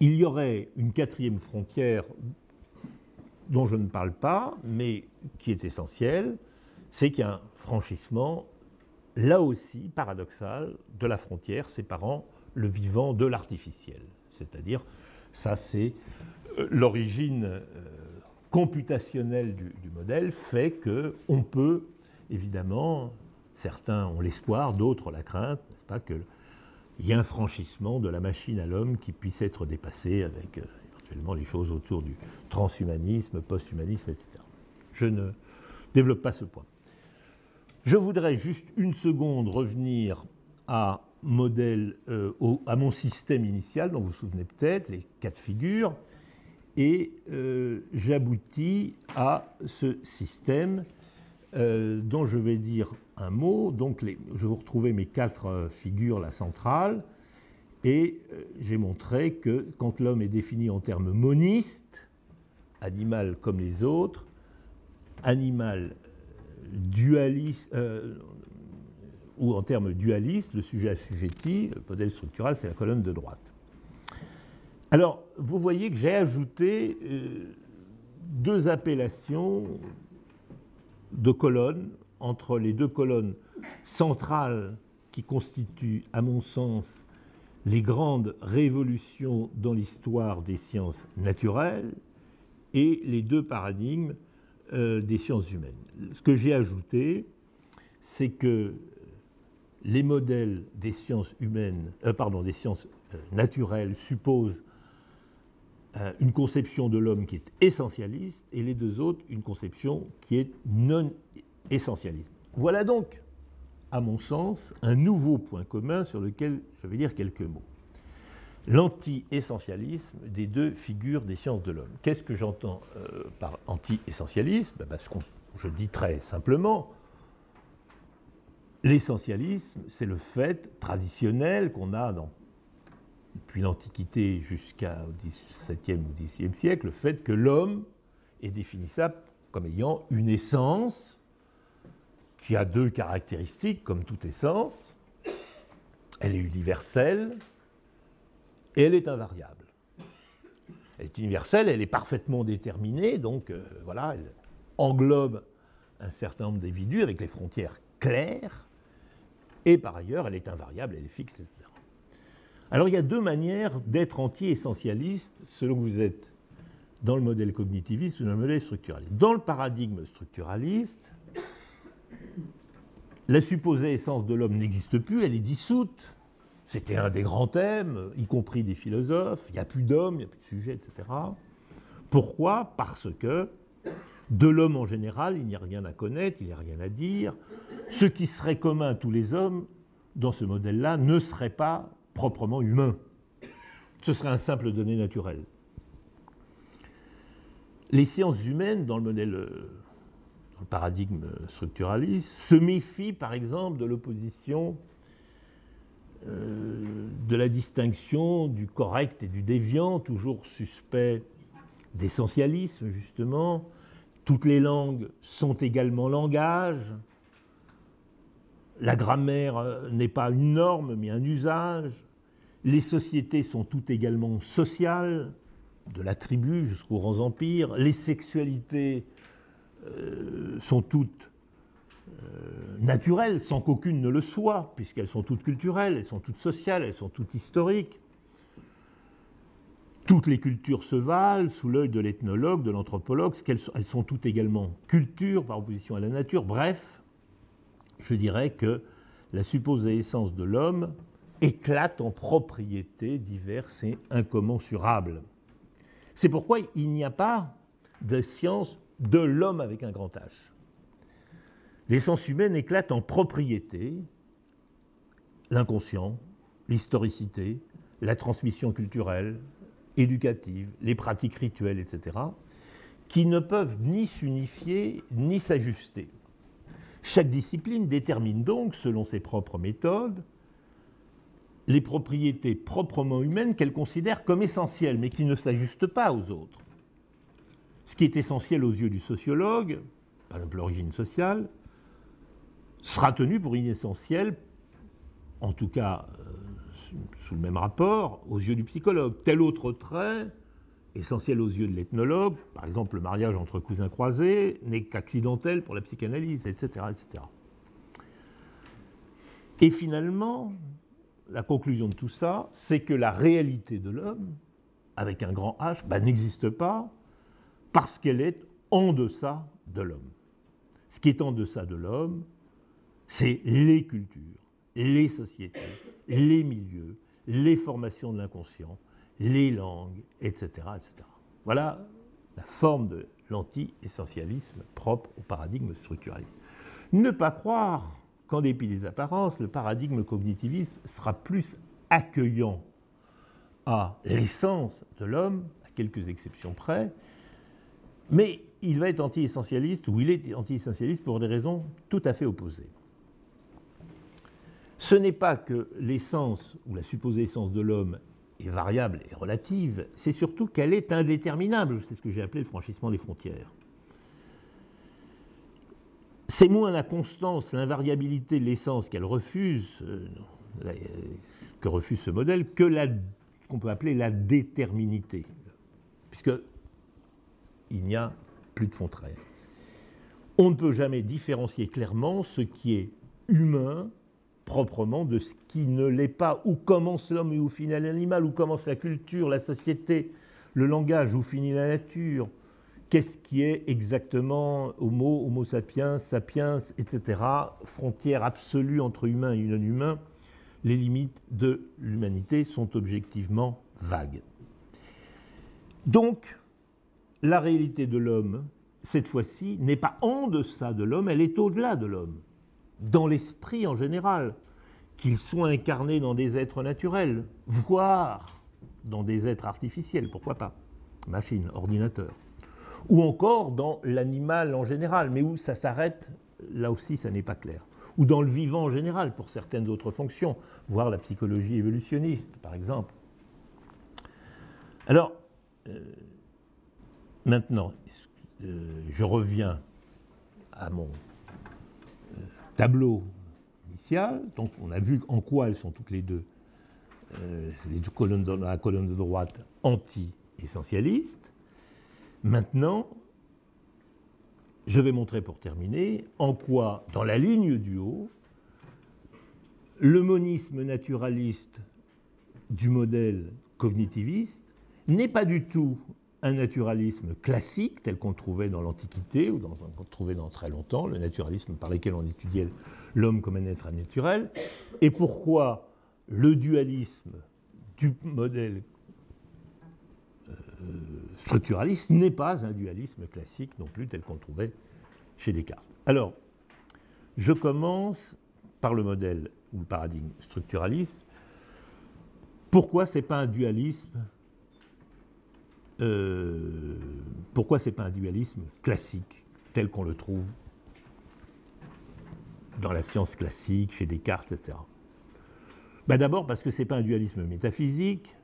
B: Il y aurait une quatrième frontière dont je ne parle pas, mais qui est essentiel, c'est qu'il y a franchissement, là aussi paradoxal, de la frontière séparant le vivant de l'artificiel. C'est-à-dire, ça c'est euh, l'origine euh, computationnelle du, modèle, fait qu'on peut, évidemment, certains ont l'espoir, d'autres la crainte, n'est-ce pas, qu'il y ait un franchissement de la machine à l'homme qui puisse être dépassé avec euh, éventuellement les choses autour du transhumanisme, posthumanisme, etc. Je ne développe pas ce point. Je voudrais juste une seconde revenir à modèle, euh, à mon système initial, dont vous vous souvenez peut-être, les quatre figures, et euh, j'aboutis à ce système euh, dont je vais dire un mot. Donc, je vais retrouver mes quatre figures, la centrale, et j'ai montré que quand l'homme est défini en termes monistes, animal comme les autres, animal dualiste, ou en termes dualistes, le sujet assujetti, le modèle structural, c'est la colonne de droite. Alors, vous voyez que j'ai ajouté euh, deux appellations de colonnes entre les deux colonnes centrales qui constituent, à mon sens, les grandes révolutions dans l'histoire des sciences naturelles et les deux paradigmes euh, des sciences humaines. Ce que j'ai ajouté, c'est que les modèles des sciences humaines, euh, pardon, des sciences euh, naturelles supposent une conception de l'homme qui est essentialiste et les deux autres une conception qui est non essentialiste. Voilà donc, à mon sens, un nouveau point commun sur lequel je vais dire quelques mots. L'anti-essentialisme des deux figures des sciences de l'homme. Qu'est-ce que j'entends par anti-essentialisme? Ben, que je dis très simplement, L'essentialisme, c'est le fait traditionnel qu'on a depuis l'Antiquité jusqu'au XVIIe ou XVIIIe siècle, le fait que l'homme est définissable comme ayant une essence qui a deux caractéristiques, comme toute essence. Elle est universelle et elle est invariable. Elle est universelle, elle est parfaitement déterminée, donc euh, voilà, elle englobe un certain nombre d'individus avec les frontières claires, et par ailleurs, elle est invariable, elle est fixe, etc. Alors il y a deux manières d'être anti-essentialiste selon que vous êtes dans le modèle cognitiviste ou dans le modèle structuraliste. Dans le paradigme structuraliste, la supposée essence de l'homme n'existe plus, elle est dissoute. C'était un des grands thèmes, y compris des philosophes. Il n'y a plus d'homme, il n'y a plus de sujet, etc. Pourquoi? Parce que de l'homme en général, il n'y a rien à connaître, il n'y a rien à dire. Ce qui serait commun à tous les hommes, dans ce modèle-là, ne serait pas proprement humain. Ce serait un simple donné naturel. Les sciences humaines, dans le modèle, euh, dans le paradigme structuraliste, se méfient par exemple de l'opposition euh, de la distinction du correct et du déviant, toujours suspect d'essentialisme justement, toutes les langues sont également langage. La grammaire euh, n'est pas une norme, mais un usage. Les sociétés sont toutes également sociales, de la tribu jusqu'aux grands empires. Les sexualités euh, sont toutes naturelles, sans qu'aucune ne le soit, puisqu'elles sont toutes culturelles, elles sont toutes sociales, elles sont toutes historiques. Toutes les cultures se valent sous l'œil de l'ethnologue, de l'anthropologue, elles sont toutes également cultures par opposition à la nature. Bref, je dirais que la supposée essence de l'homme éclate en propriétés diverses et incommensurables. C'est pourquoi il n'y a pas de science de l'homme avec un grand H. L'essence humaine éclate en propriétés, l'inconscient, l'historicité, la transmission culturelle, éducatives, les pratiques rituelles, etc., qui ne peuvent ni s'unifier ni s'ajuster. Chaque discipline détermine donc, selon ses propres méthodes, les propriétés proprement humaines qu'elle considère comme essentielles, mais qui ne s'ajustent pas aux autres. Ce qui est essentiel aux yeux du sociologue, par exemple l'origine sociale, sera tenu pour inessentiel, en tout cas euh, sous le même rapport aux yeux du psychologue. Tel autre trait essentiel aux yeux de l'ethnologue, par exemple le mariage entre cousins croisés, n'est qu'accidentel pour la psychanalyse, etc., etc. Et finalement, la conclusion de tout ça, c'est que la réalité de l'homme, avec un grand H, bah, n'existe pas parce qu'elle est en deçà de l'homme. Ce qui est en deçà de l'homme, c'est les cultures, les sociétés, les milieux, les formations de l'inconscient, les langues, etc., etc. Voilà la forme de l'anti-essentialisme propre au paradigme structuraliste. Ne pas croire qu'en dépit des apparences, le paradigme cognitiviste sera plus accueillant à l'essence de l'homme, à quelques exceptions près, mais il va être anti-essentialiste, ou il est anti-essentialiste pour des raisons tout à fait opposées. Ce n'est pas que l'essence ou la supposée essence de l'homme est variable et relative, c'est surtout qu'elle est indéterminable. C'est ce que j'ai appelé le franchissement des frontières. C'est moins la constance, l'invariabilité de l'essence qu'elle refuse, euh, que refuse ce modèle, que la, ce qu'on peut appeler la déterminité, puisque il n'y a plus de frontières. On ne peut jamais différencier clairement ce qui est humain proprement de ce qui ne l'est pas. Où commence l'homme et où finit l'animal, où commence la culture, la société, le langage, où finit la nature. Qu'est-ce qui est exactement homo, homo sapiens, sapiens, etc. Frontière absolue entre humain et non-humain. Les limites de l'humanité sont objectivement vagues. Donc, la réalité de l'homme, cette fois-ci, n'est pas en deçà de l'homme, elle est au-delà de l'homme dans l'esprit en général, qu'ils soient incarnés dans des êtres naturels, voire dans des êtres artificiels, pourquoi pas, machine, ordinateur, ou encore dans l'animal en général, mais où ça s'arrête, là aussi ça n'est pas clair, ou dans le vivant en général pour certaines autres fonctions, voire la psychologie évolutionniste par exemple. Alors, euh, maintenant, euh, je reviens à mon tableau initial. Donc on a vu en quoi elles sont toutes les deux, euh, les deux colonnes dans la colonne de droite, anti-essentialistes. Maintenant, je vais montrer pour terminer en quoi, dans la ligne du haut, le monisme naturaliste du modèle cognitiviste n'est pas du tout un naturalisme classique tel qu'on trouvait dans l'Antiquité ou qu'on trouvait dans très longtemps, le naturalisme par lequel on étudiait l'homme comme un être naturel, et pourquoi le dualisme du modèle euh, structuraliste n'est pas un dualisme classique non plus tel qu'on trouvait chez Descartes? Alors, je commence par le modèle ou le paradigme structuraliste. Pourquoi ce n'est pas un dualisme euh, pourquoi ce n'est pas un dualisme classique, tel qu'on le trouve dans la science classique, chez Descartes, etc. Ben D'abord parce que ce n'est pas un dualisme métaphysique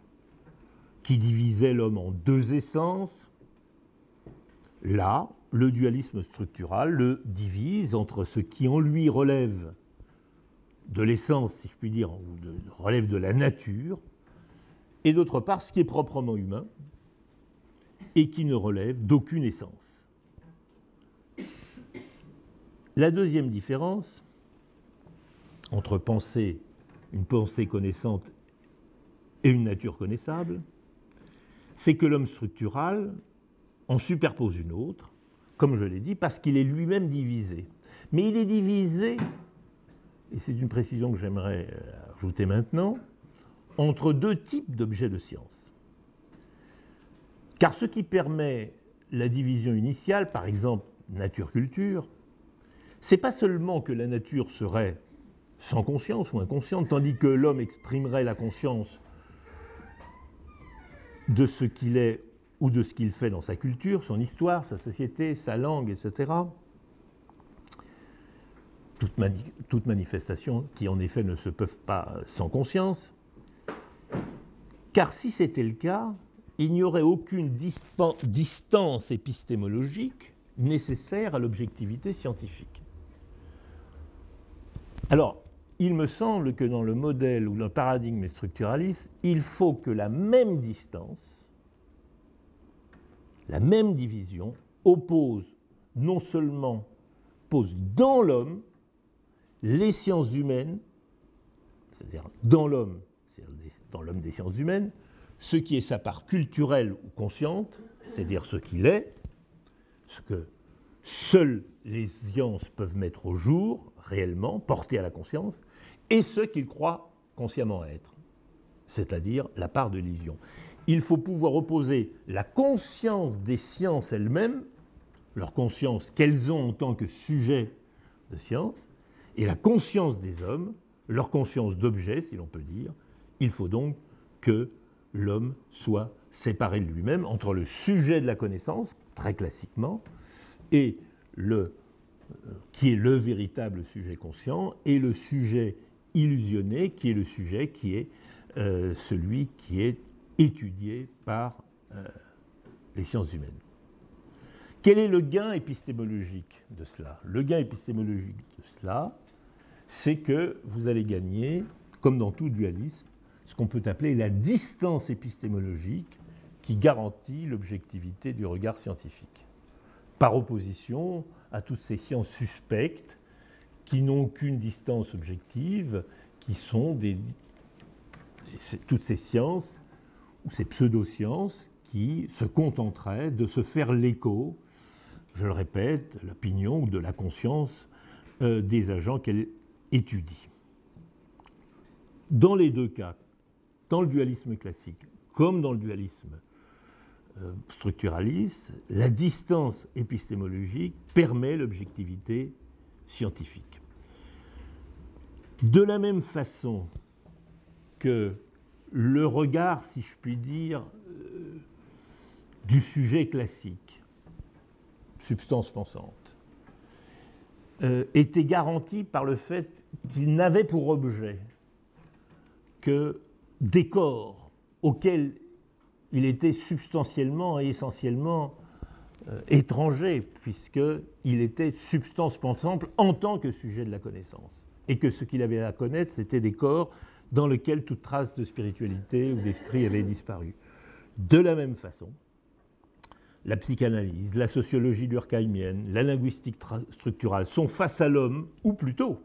B: qui divisait l'homme en deux essences. Là, le dualisme structural le divise entre ce qui en lui relève de l'essence, si je puis dire, ou relève de la nature, et d'autre part ce qui est proprement humain, et qui ne relève d'aucune essence. La deuxième différence entre penser, une pensée connaissante et une nature connaissable, c'est que l'homme structural en superpose une autre, comme je l'ai dit, parce qu'il est lui-même divisé. Mais il est divisé, et c'est une précision que j'aimerais euh, ajouter maintenant, entre deux types d'objets de science. Car ce qui permet la division initiale, par exemple nature-culture, c'est pas seulement que la nature serait sans conscience ou inconsciente, tandis que l'homme exprimerait la conscience de ce qu'il est ou de ce qu'il fait dans sa culture, son histoire, sa société, sa langue, etc. Toutes manifestations qui en effet ne se peuvent pas sans conscience. Car si c'était le cas, il n'y aurait aucune distance épistémologique nécessaire à l'objectivité scientifique. Alors, il me semble que dans le modèle ou le paradigme structuraliste, il faut que la même distance la même division oppose non seulement pose dans l'homme les sciences humaines, c'est-à-dire dans l'homme, dans l'homme des sciences humaines, ce qui est sa part culturelle ou consciente, c'est-à-dire ce qu'il est, ce que seules les sciences peuvent mettre au jour, réellement, porter à la conscience, et ce qu'il croit consciemment être, c'est-à-dire la part de l'illusion. Il faut pouvoir opposer la conscience des sciences elles-mêmes, leur conscience qu'elles ont en tant que sujet de science, et la conscience des hommes, leur conscience d'objet, si l'on peut dire. Il faut donc que l'homme soit séparé de lui-même entre le sujet de la connaissance, très classiquement, et le, euh, qui est le véritable sujet conscient, et le sujet illusionné, qui est le sujet qui est euh, celui qui est étudié par euh, les sciences humaines. Quel est le gain épistémologique de cela? Le gain épistémologique de cela, c'est que vous allez gagner, comme dans tout dualisme, ce qu'on peut appeler la distance épistémologique qui garantit l'objectivité du regard scientifique. Par opposition à toutes ces sciences suspectes qui n'ont aucune distance objective, qui sont toutes ces sciences ou ces pseudosciences qui se contenteraient de se faire l'écho, je le répète, l'opinion ou de la conscience euh, des agents qu'elles étudient. Dans les deux cas, dans le dualisme classique comme dans le dualisme euh, structuraliste, la distance épistémologique permet l'objectivité scientifique. De la même façon que le regard, si je puis dire, euh, du sujet classique, substance pensante, euh, était garanti par le fait qu'il n'avait pour objet que des corps auxquels il était substantiellement et essentiellement euh, étranger, puisqu'il était substance pensante en tant que sujet de la connaissance. Et que ce qu'il avait à connaître, c'était des corps dans lesquels toute trace de spiritualité ou d'esprit avait disparu. De la même façon, la psychanalyse, la sociologie durkheimienne, la linguistique structurale sont face à l'homme, ou plutôt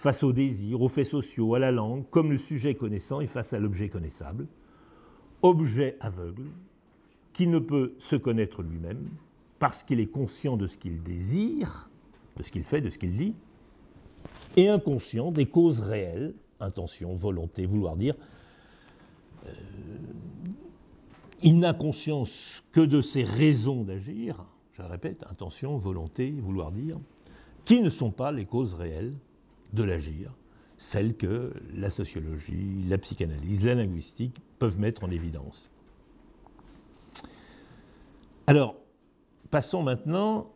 B: face au désir, aux faits sociaux, à la langue, comme le sujet connaissant est face à l'objet connaissable, objet aveugle, qui ne peut se connaître lui-même parce qu'il est conscient de ce qu'il désire, de ce qu'il fait, de ce qu'il dit, et inconscient des causes réelles, intention, volonté, vouloir dire. Euh, il n'a conscience que de ses raisons d'agir, je le répète, intention, volonté, vouloir dire, qui ne sont pas les causes réelles de l'agir, celles que la sociologie, la psychanalyse, la linguistique peuvent mettre en évidence. Alors, passons maintenant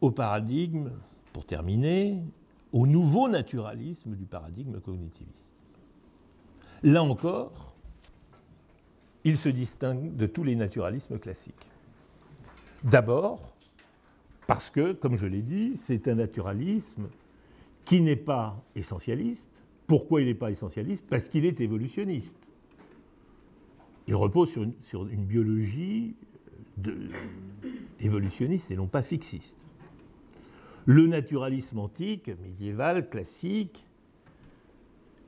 B: au paradigme, pour terminer, au nouveau naturalisme du paradigme cognitiviste. Là encore, il se distingue de tous les naturalismes classiques. D'abord, parce que, comme je l'ai dit, c'est un naturalisme qui n'est pas essentialiste. Pourquoi il n'est pas essentialiste? Parce qu'il est évolutionniste. Il repose sur une, biologie évolutionniste et non pas fixiste. Le naturalisme antique, médiéval, classique,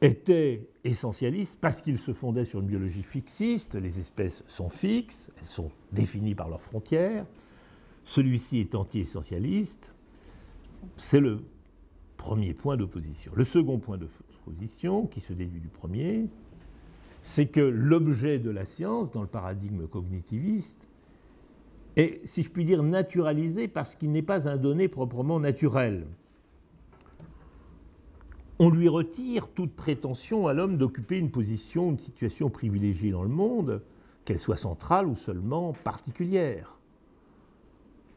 B: était essentialiste parce qu'il se fondait sur une biologie fixiste, les espèces sont fixes, elles sont définies par leurs frontières, celui-ci est anti-essentialiste, c'est le Premier point d'opposition. Le second point d'opposition, qui se déduit du premier, c'est que l'objet de la science, dans le paradigme cognitiviste, est, si je puis dire, naturalisé parce qu'il n'est pas un donné proprement naturel. On lui retire toute prétention à l'homme d'occuper une position, une situation privilégiée dans le monde, qu'elle soit centrale ou seulement particulière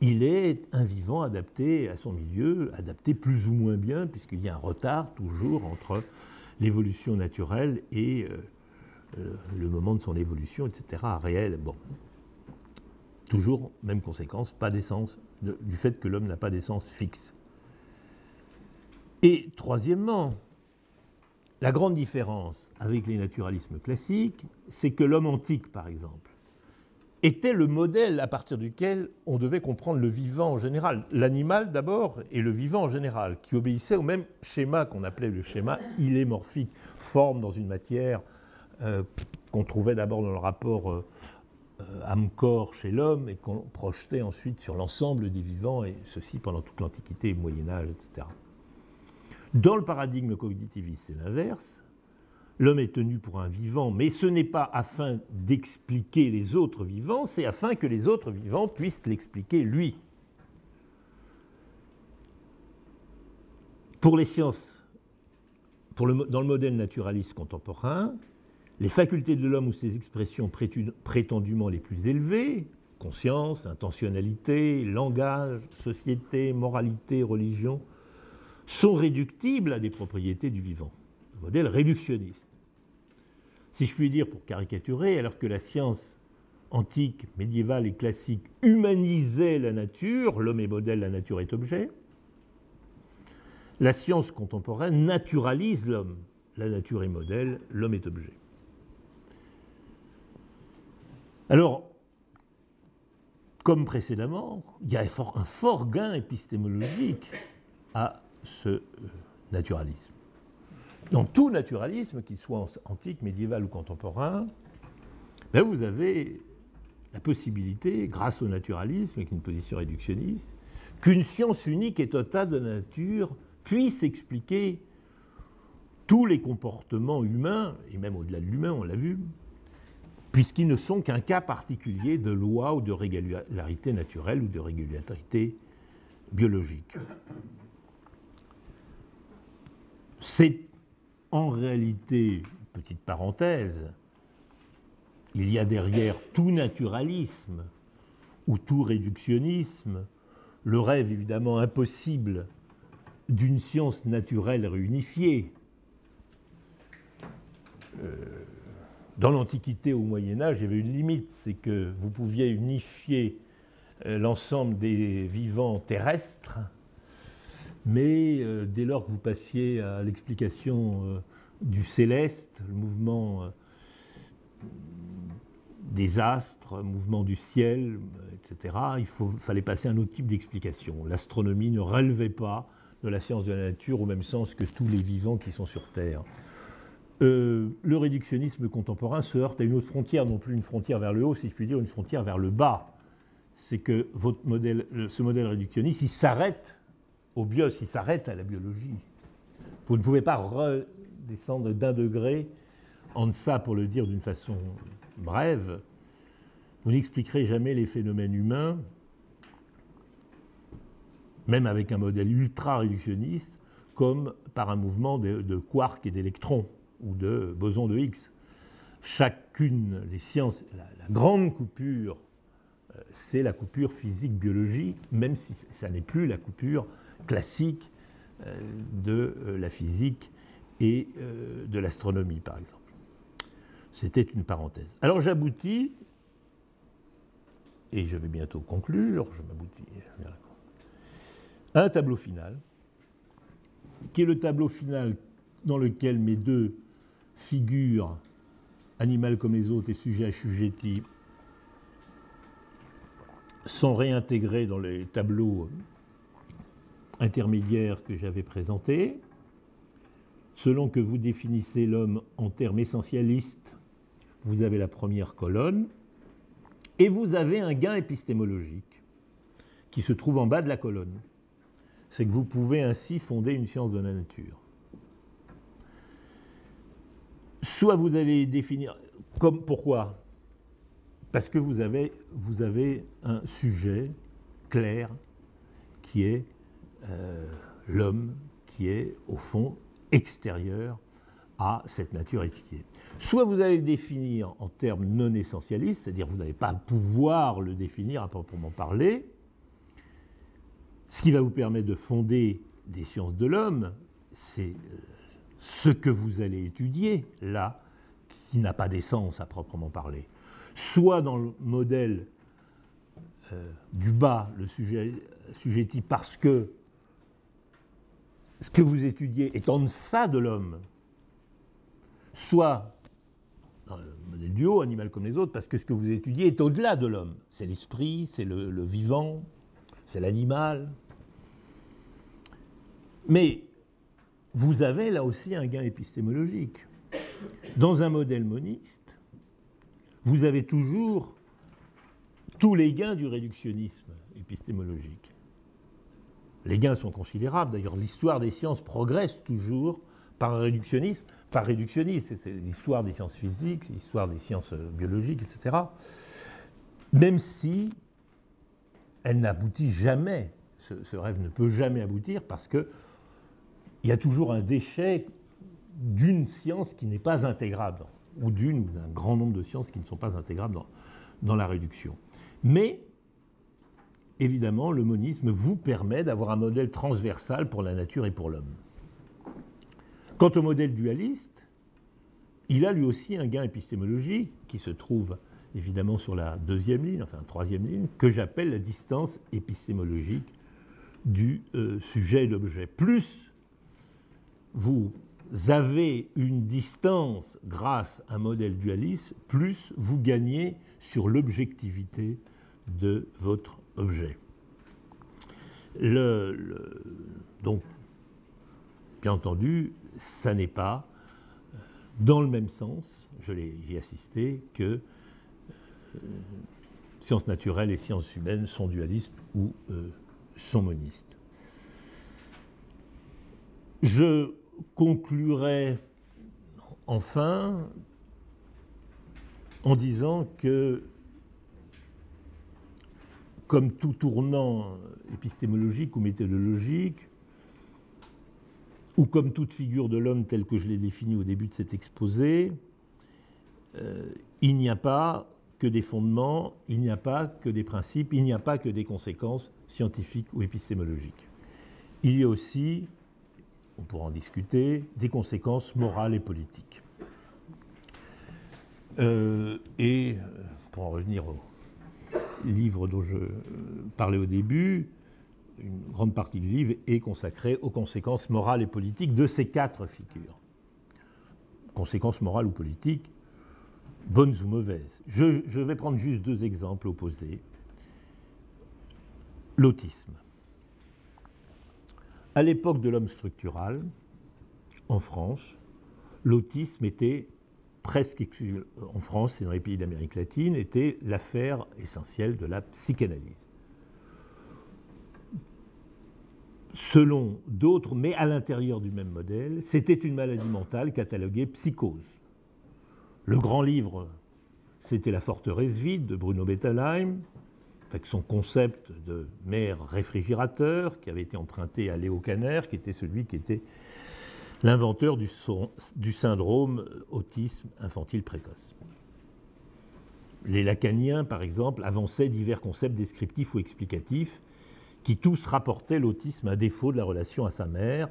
B: il est un vivant adapté à son milieu, adapté plus ou moins bien, puisqu'il y a un retard toujours entre l'évolution naturelle et euh, euh, le moment de son évolution, etc., réel. Bon. Toujours, même conséquence, pas d'essence, du fait que l'homme n'a pas d'essence fixe. Et troisièmement, la grande différence avec les naturalismes classiques, c'est que l'homme antique, par exemple, était le modèle à partir duquel on devait comprendre le vivant en général, l'animal d'abord et le vivant en général, qui obéissait au même schéma qu'on appelait le schéma ilémorphique, forme dans une matière euh, qu'on trouvait d'abord dans le rapport euh, euh, âme-corps chez l'homme et qu'on projetait ensuite sur l'ensemble des vivants, et ceci pendant toute l'Antiquité, Moyen Âge, etc. Dans le paradigme cognitiviste, c'est l'inverse. L'homme est tenu pour un vivant, mais ce n'est pas afin d'expliquer les autres vivants, c'est afin que les autres vivants puissent l'expliquer lui. Pour les sciences, dans le modèle naturaliste contemporain, les facultés de l'homme ou ses expressions prétendument les plus élevées, conscience, intentionnalité, langage, société, moralité, religion, sont réductibles à des propriétés du vivant. Modèle réductionniste. Si je puis dire pour caricaturer, alors que la science antique, médiévale et classique humanisait la nature, l'homme est modèle, la nature est objet, la science contemporaine naturalise l'homme, la nature est modèle, l'homme est objet. Alors, comme précédemment, il y a un fort gain épistémologique à ce euh, naturalisme dans tout naturalisme, qu'il soit antique, médiéval ou contemporain, ben vous avez la possibilité, grâce au naturalisme, avec une position réductionniste, qu'une science unique et totale de la nature puisse expliquer tous les comportements humains, et même au-delà de l'humain, on l'a vu, puisqu'ils ne sont qu'un cas particulier de loi ou de régularité naturelle ou de régularité biologique. C'est en réalité, petite parenthèse, il y a derrière tout naturalisme ou tout réductionnisme le rêve évidemment impossible d'une science naturelle réunifiée. Euh, dans l'Antiquité au Moyen Âge, il y avait une limite, c'est que vous pouviez unifier euh, l'ensemble des vivants terrestres mais euh, dès lors que vous passiez à l'explication euh, du céleste, le mouvement euh, des astres, mouvement du ciel, etc., il fallait passer à un autre type d'explication. L'astronomie ne relevait pas de la science de la nature au même sens que tous les vivants qui sont sur Terre. le réductionnisme contemporain se heurte à une autre frontière, non plus une frontière vers le haut, si je puis dire, une frontière vers le bas. C'est que ce modèle réductionniste, il s'arrête au bios, il s'arrête à la biologie. Vous ne pouvez pas redescendre d'un degré en deçà, pour le dire d'une façon brève. Vous n'expliquerez jamais les phénomènes humains, même avec un modèle ultra réductionniste, comme par un mouvement de, quarks et d'électrons ou de bosons de Higgs. Chacune des sciences, la grande coupure, euh, c'est la coupure physique-biologie, même si ça n'est plus la coupure classique euh, de euh, la physique et euh, de l'astronomie, par exemple. C'était une parenthèse. Alors j'aboutis, et je vais bientôt conclure, je m'aboutis à un tableau final, qui est le tableau final dans lequel mes deux figures, animal comme les autres et sujet assujetti, sont réintégrés dans les tableaux intermédiaire que j'avais présenté. Selon que vous définissez l'homme en termes essentialistes, vous avez la première colonne, et vous avez un gain épistémologique qui se trouve en bas de la colonne. C'est que vous pouvez ainsi fonder une science de la nature. Soit vous allez définir comme pourquoi? Parce que vous avez, vous avez un sujet clair qui est euh, l'homme qui est, au fond, extérieur à cette nature étudiée. Soit vous allez le définir en termes non essentialistes, c'est-à-dire vous n'allez pas pouvoir le définir à proprement parler, ce qui va vous permettre de fonder des sciences de l'homme, c'est euh, ce que vous allez étudier là, qui n'a pas d'essence à proprement parler. Soit dans le modèle euh, du bas, le sujet, sujet parce que ce que vous étudiez est en deçà de l'homme, soit dans le modèle du haut, animal comme les autres, parce que ce que vous étudiez est au-delà de l'homme. C'est l'esprit, c'est le, le vivant, c'est l'animal. Mais vous avez là aussi un gain épistémologique. Dans un modèle moniste, vous avez toujours tous les gains du réductionnisme épistémologique. Les gains sont considérables. D'ailleurs, l'histoire des sciences progresse toujours par un réductionnisme. Par réductionnisme, c'est l'histoire des sciences physiques, c'est l'histoire des sciences euh, biologiques, etc. Même si elle n'aboutit jamais. Ce, rêve ne peut jamais aboutir parce qu'il y a toujours un déchet d'une science qui n'est pas intégrable, ou d'une ou d'un grand nombre de sciences qui ne sont pas intégrables dans, dans la réduction. Mais, évidemment, le monisme vous permet d'avoir un modèle transversal pour la nature et pour l'homme. Quant au modèle dualiste, il a lui aussi un gain épistémologique qui se trouve évidemment sur la deuxième ligne, enfin troisième ligne, que j'appelle la distance épistémologique du euh, sujet et l'objet. Plus vous avez une distance grâce à un modèle dualiste, plus vous gagnez sur l'objectivité de votre objet. Donc, bien entendu, ça n'est pas dans le même sens, je l'ai assisté, que euh, sciences naturelles et sciences humaines sont dualistes ou euh, sont monistes. Je conclurai enfin en disant que, comme tout tournant épistémologique ou méthodologique, ou comme toute figure de l'homme telle que je l'ai définie au début de cet exposé, euh, il n'y a pas que des fondements, il n'y a pas que des principes, il n'y a pas que des conséquences scientifiques ou épistémologiques. Il y a aussi on pourra en discuter, des conséquences morales et politiques. Euh, et euh, pour en revenir au livre dont je euh, parlais au début, une grande partie du livre est consacrée aux conséquences morales et politiques de ces quatre figures. Conséquences morales ou politiques, bonnes ou mauvaises. Je, je vais prendre juste deux exemples opposés. L'autisme. À l'époque de l'homme structural, en France, l'autisme était presque en France et dans les pays d'Amérique latine, était l'affaire essentielle de la psychanalyse. Selon d'autres, mais à l'intérieur du même modèle, c'était une maladie mentale cataloguée psychose. Le grand livre, c'était La forteresse vide de Bruno Bettelheim, avec son concept de mère réfrigérateur qui avait été emprunté à Léo Kanner, qui était celui qui était l'inventeur du, syndrome autisme infantile précoce. Les lacaniens, par exemple, avançaient divers concepts descriptifs ou explicatifs qui tous rapportaient l'autisme à défaut de la relation à sa mère,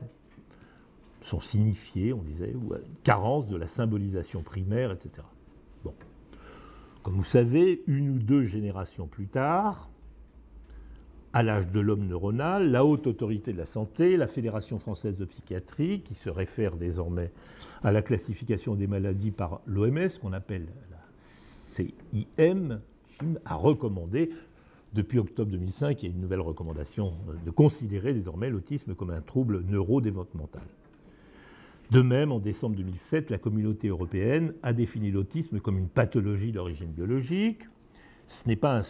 B: sont signifiés, on disait, ou carence de la symbolisation primaire, etc. Comme vous savez, une ou deux générations plus tard, à l'âge de l'homme neuronal, la haute autorité de la santé, la Fédération française de psychiatrie, qui se réfère désormais à la classification des maladies par l'OMS, qu'on appelle la CIM, a recommandé, depuis octobre 2005, il y a une nouvelle recommandation de considérer désormais l'autisme comme un trouble neurodéveloppemental. De même, en décembre 2007, la communauté européenne a défini l'autisme comme une pathologie d'origine biologique. Ce n'est pas un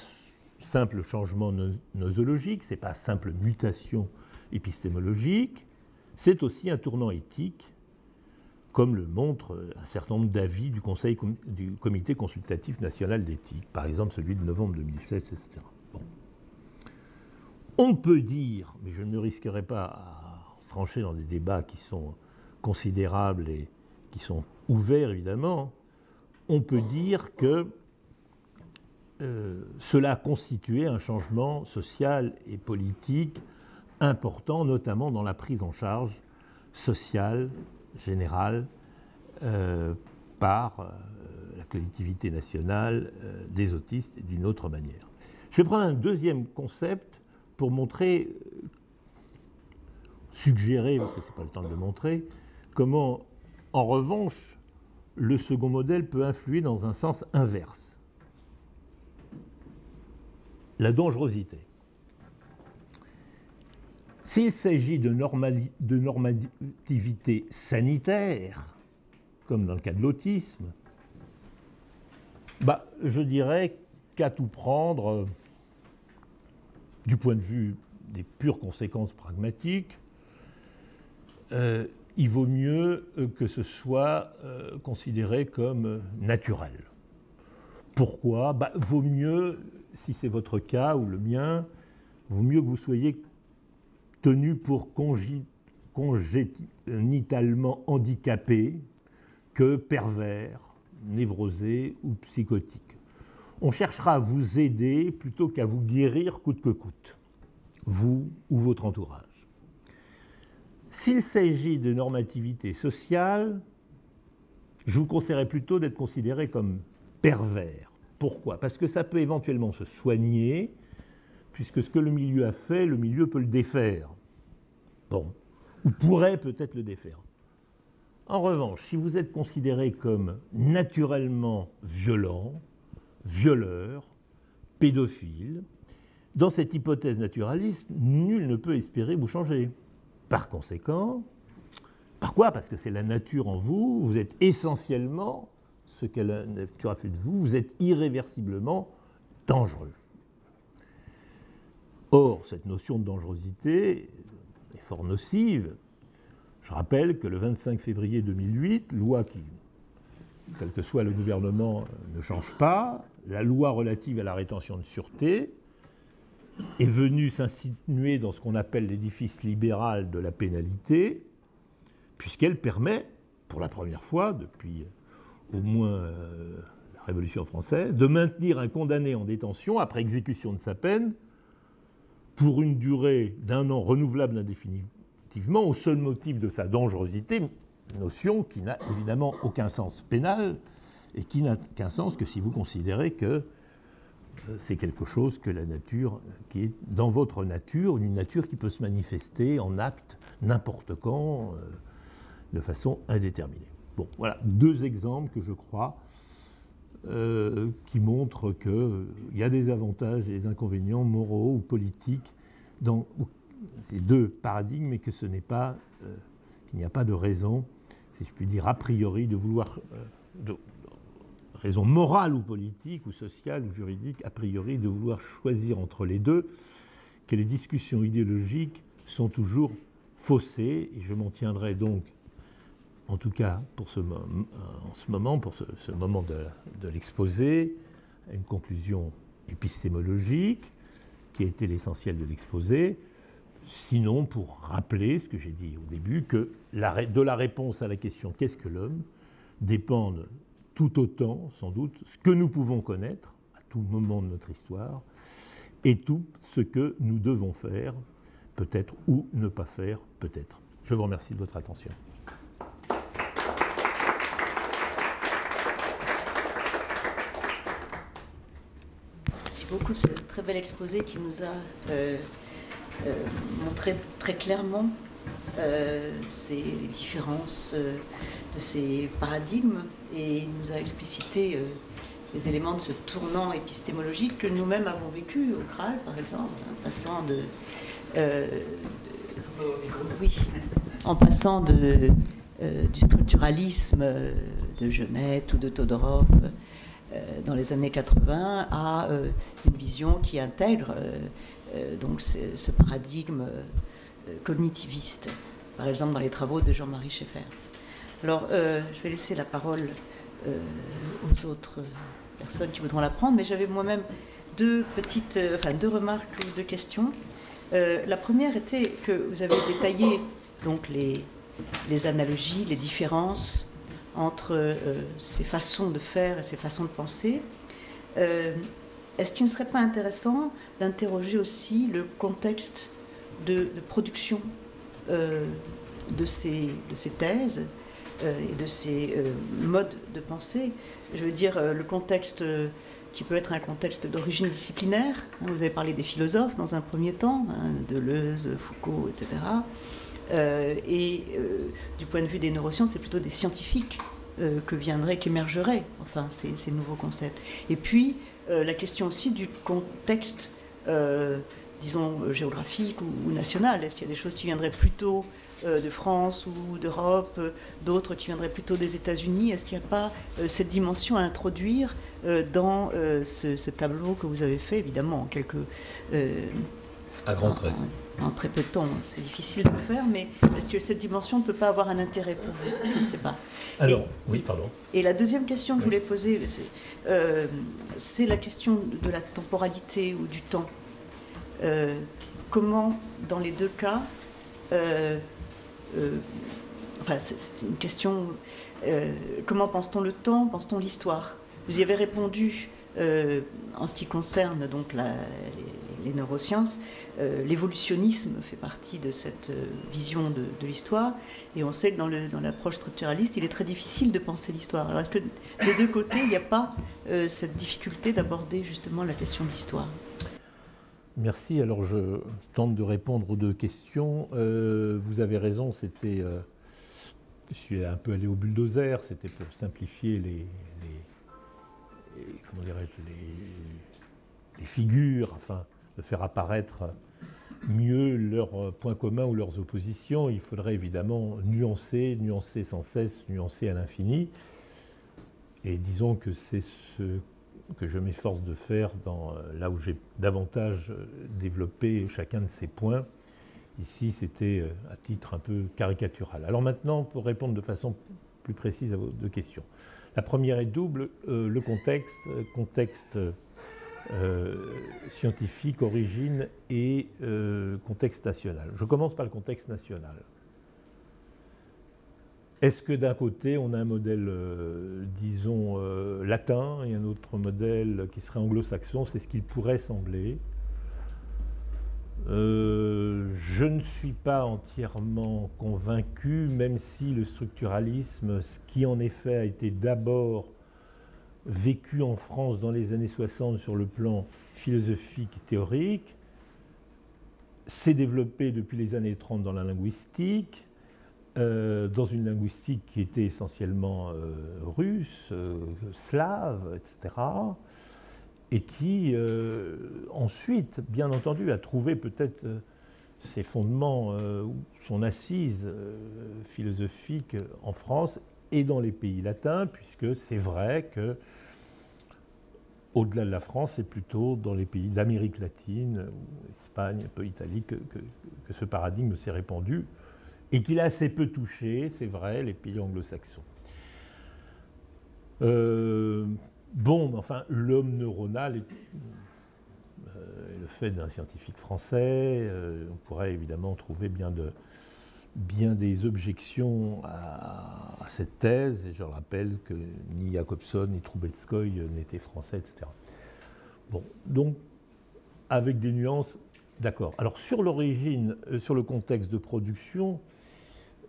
B: simple changement nosologique, ce n'est pas simple mutation épistémologique, c'est aussi un tournant éthique, comme le montre un certain nombre d'avis du, Conseil, du Comité consultatif national d'éthique, par exemple celui de novembre 2016, etc. On peut dire, mais je ne risquerai pas à trancher dans des débats qui sont considérables et qui sont ouverts évidemment, on peut dire que euh, cela a constitué un changement social et politique important, notamment dans la prise en charge sociale générale euh, par euh, la collectivité nationale des autistes d'une autre manière. Je vais prendre un deuxième concept pour montrer, suggérer, parce que ce n'est pas le temps de le montrer, comment, en revanche, le second modèle peut influer dans un sens inverse. La dangerosité. S'il s'agit de, normativité sanitaire, comme dans le cas de l'autisme, bah, je dirais qu'à tout prendre, euh, du point de vue des pures conséquences pragmatiques, euh, il vaut mieux euh, que ce soit considéré comme naturel. Pourquoi? Bah, Vaut mieux, si c'est votre cas ou le mien, vaut mieux que vous soyez tenu pour congénitalement handicapé que pervers, névrosé ou psychotique. On cherchera à vous aider plutôt qu'à vous guérir coûte que coûte, vous ou votre entourage. S'il s'agit de normativité sociale, je vous conseillerais plutôt d'être considéré comme pervers. Pourquoi? Parce que ça peut éventuellement se soigner, puisque ce que le milieu a fait, le milieu peut le défaire. Bon, ou pourrait peut-être le défaire. En revanche, si vous êtes considéré comme naturellement violent, violeur, pédophile, dans cette hypothèse naturaliste, nul ne peut espérer vous changer. Par conséquent, par quoi? Parce que c'est la nature en vous, vous êtes essentiellement ce que la nature a fait de vous, vous êtes irréversiblement dangereux. Or, cette notion de dangerosité est fort nocive. Je rappelle que le 25 février 2008, loi qui, quel que soit le gouvernement, ne change pas, la loi relative à la rétention de sûreté est venue s'insinuer dans ce qu'on appelle l'édifice libéral de la pénalité, puisqu'elle permet, pour la première fois depuis au moins euh, la Révolution française, de maintenir un condamné en détention après exécution de sa peine pour une durée d'un an renouvelable indéfinitivement au seul motif de sa dangerosité, notion qui n'a évidemment aucun sens pénal et qui n'a qu'un sens que si vous considérez que euh, c'est quelque chose que la nature, qui est dans votre nature, une nature qui peut se manifester en acte n'importe quand, euh, de façon indéterminée. Bon, voilà deux exemples que je crois euh, qui montrent qu'il euh, y a des avantages et des inconvénients moraux ou politiques dans ces deux paradigmes et que ce n'est pas, euh, qu'il n'y a pas de raison, si je puis dire, a priori, de vouloir, raison morale ou politique ou sociale ou juridique, a priori, de vouloir choisir entre les deux, que les discussions idéologiques sont toujours faussées, et je m'en tiendrai donc en tout cas pour ce, en ce moment, pour ce, moment de, l'exposé, une conclusion épistémologique qui a été l'essentiel de l'exposé, sinon pour rappeler ce que j'ai dit au début, que de la réponse à la question qu'est-ce que l'homme? dépendent tout autant, sans doute, ce que nous pouvons connaître à tout moment de notre histoire et tout ce que nous devons faire, peut-être, ou ne pas faire, peut-être. Je vous remercie de votre attention.
A: Beaucoup de ce très bel exposé qui nous a euh, euh, montré très clairement euh, les différences de ces paradigmes et nous a explicité les éléments de ce tournant épistémologique que nous-mêmes avons vécu au CRAL, par exemple, en passant de, oui, en passant de, du structuralisme de Genette ou de Todorov euh, dans les années 80 à euh, une vision qui intègre euh, donc ce, paradigme cognitiviste, par exemple dans les travaux de Jean-Marie Schaeffer. Alors, je vais laisser la parole aux autres personnes qui voudront la prendre, mais j'avais moi-même deux petites, enfin deux remarques ou deux questions. la première était que vous avez détaillé donc les analogies, les différences entre euh, ces façons de faire et ces façons de penser, euh, est-ce qu'il ne serait pas intéressant d'interroger aussi le contexte de, production euh, de, ces, de ces thèses et de ces modes de pensée? Je veux dire, le contexte qui peut être un contexte d'origine disciplinaire. Vous avez parlé des philosophes dans un premier temps, hein, Deleuze, Foucault, etc. et du point de vue des neurosciences, c'est plutôt des scientifiques que viendraient, qu'émergeraient, enfin, ces, ces, nouveaux concepts. Et puis, la question aussi du contexte disons, euh, géographique ou, nationale Est-ce qu'il y a des choses qui viendraient plutôt euh, de France ou d'Europe, euh, d'autres qui viendraient plutôt des États-Unis? Est-ce qu'il n'y a pas cette dimension à introduire dans ce, tableau que vous avez fait, évidemment, en quelques...
B: à grands traits.
A: En, très peu de temps, c'est difficile de le faire, mais est-ce que cette dimension ne peut pas avoir un intérêt pour vous? Je ne sais pas.
B: Alors, oui, pardon.
A: Et la deuxième question que je voulais poser, c'est la question de la temporalité ou du temps. Euh, comment, dans les deux cas, euh, euh, enfin, c'est une question, comment pense-t-on le temps, pense-t-on l'histoire? Vous y avez répondu en ce qui concerne donc les, neurosciences, l'évolutionnisme fait partie de cette vision de, l'histoire, et on sait que dans, l'approche structuraliste, il est très difficile de penser l'histoire. Alors est-ce que des deux côtés, il n'y a pas cette difficulté d'aborder justement la question de l'histoire?
B: Merci. Alors je tente de répondre aux deux questions. Euh, vous avez raison, c'était. Euh, je suis un peu allé au bulldozer, c'était pour simplifier les, comment dirais-je, les, figures, afin de faire apparaître mieux leurs points communs ou leurs oppositions. Il faudrait évidemment nuancer, nuancer sans cesse, nuancer à l'infini. Et disons que c'est ce que je m'efforce de faire dans, euh, là où j'ai davantage euh, développé chacun de ces points. Ici, c'était euh, à titre un peu caricatural. Alors maintenant, pour répondre de façon plus précise à vos deux questions. La première est double, le contexte, contexte scientifique, origine et contexte national. Je commence par le contexte national. Est-ce que d'un côté, on a un modèle, euh, disons, euh, latin et un autre modèle qui serait anglo-saxon? C'est ce qu'il pourrait sembler. Euh, je ne suis pas entièrement convaincu, même si le structuralisme, ce qui en effet a été d'abord vécu en France dans les années 60 sur le plan philosophique et théorique, s'est développé depuis les années 30 dans la linguistique, euh, dans une linguistique qui était essentiellement euh, russe, euh, slave, etc., et qui ensuite, bien entendu, a trouvé peut-être ses fondements, son assise philosophique en France et dans les pays latins, puisque c'est vrai que au-delà de la France, c'est plutôt dans les pays d'Amérique latine, Espagne, un peu Italie, que ce paradigme s'est répandu et qu'il a assez peu touché, c'est vrai, les pays anglo-saxons. Euh, bon, enfin, l'homme neuronal est, euh, le fait d'un scientifique français. Euh, on pourrait évidemment trouver bien, de, bien des objections à, cette thèse. Et je rappelle que ni Jacobson ni Trubetskoy n'étaient français, etc. Bon, donc, avec des nuances, d'accord. Alors, sur l'origine, sur le contexte de production,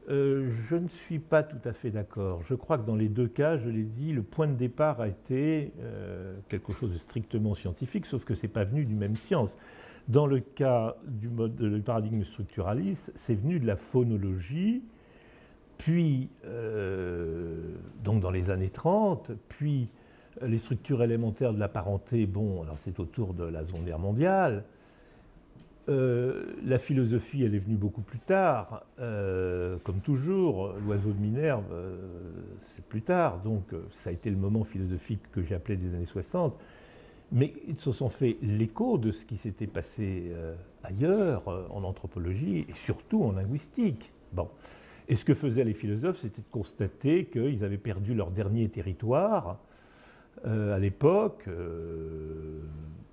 B: euh, je ne suis pas tout à fait d'accord. Je crois que dans les deux cas, je l'ai dit, le point de départ a été euh, quelque chose de strictement scientifique, sauf que ce n'est pas venu du même science. Dans le cas du, paradigme structuraliste, c'est venu de la phonologie, puis, euh, donc dans les années 30, puis les structures élémentaires de la parenté, bon, alors c'est autour de la Seconde Guerre mondiale, euh, la philosophie, elle est venue beaucoup plus tard, euh, comme toujours. L'oiseau de Minerve, euh, c'est plus tard, donc ça a été le moment philosophique que appelé des années 60. Mais ils se sont fait l'écho de ce qui s'était passé ailleurs, en anthropologie et surtout en linguistique. Bon. Et ce que faisaient les philosophes, c'était de constater qu'ils avaient perdu leur dernier territoire à l'époque,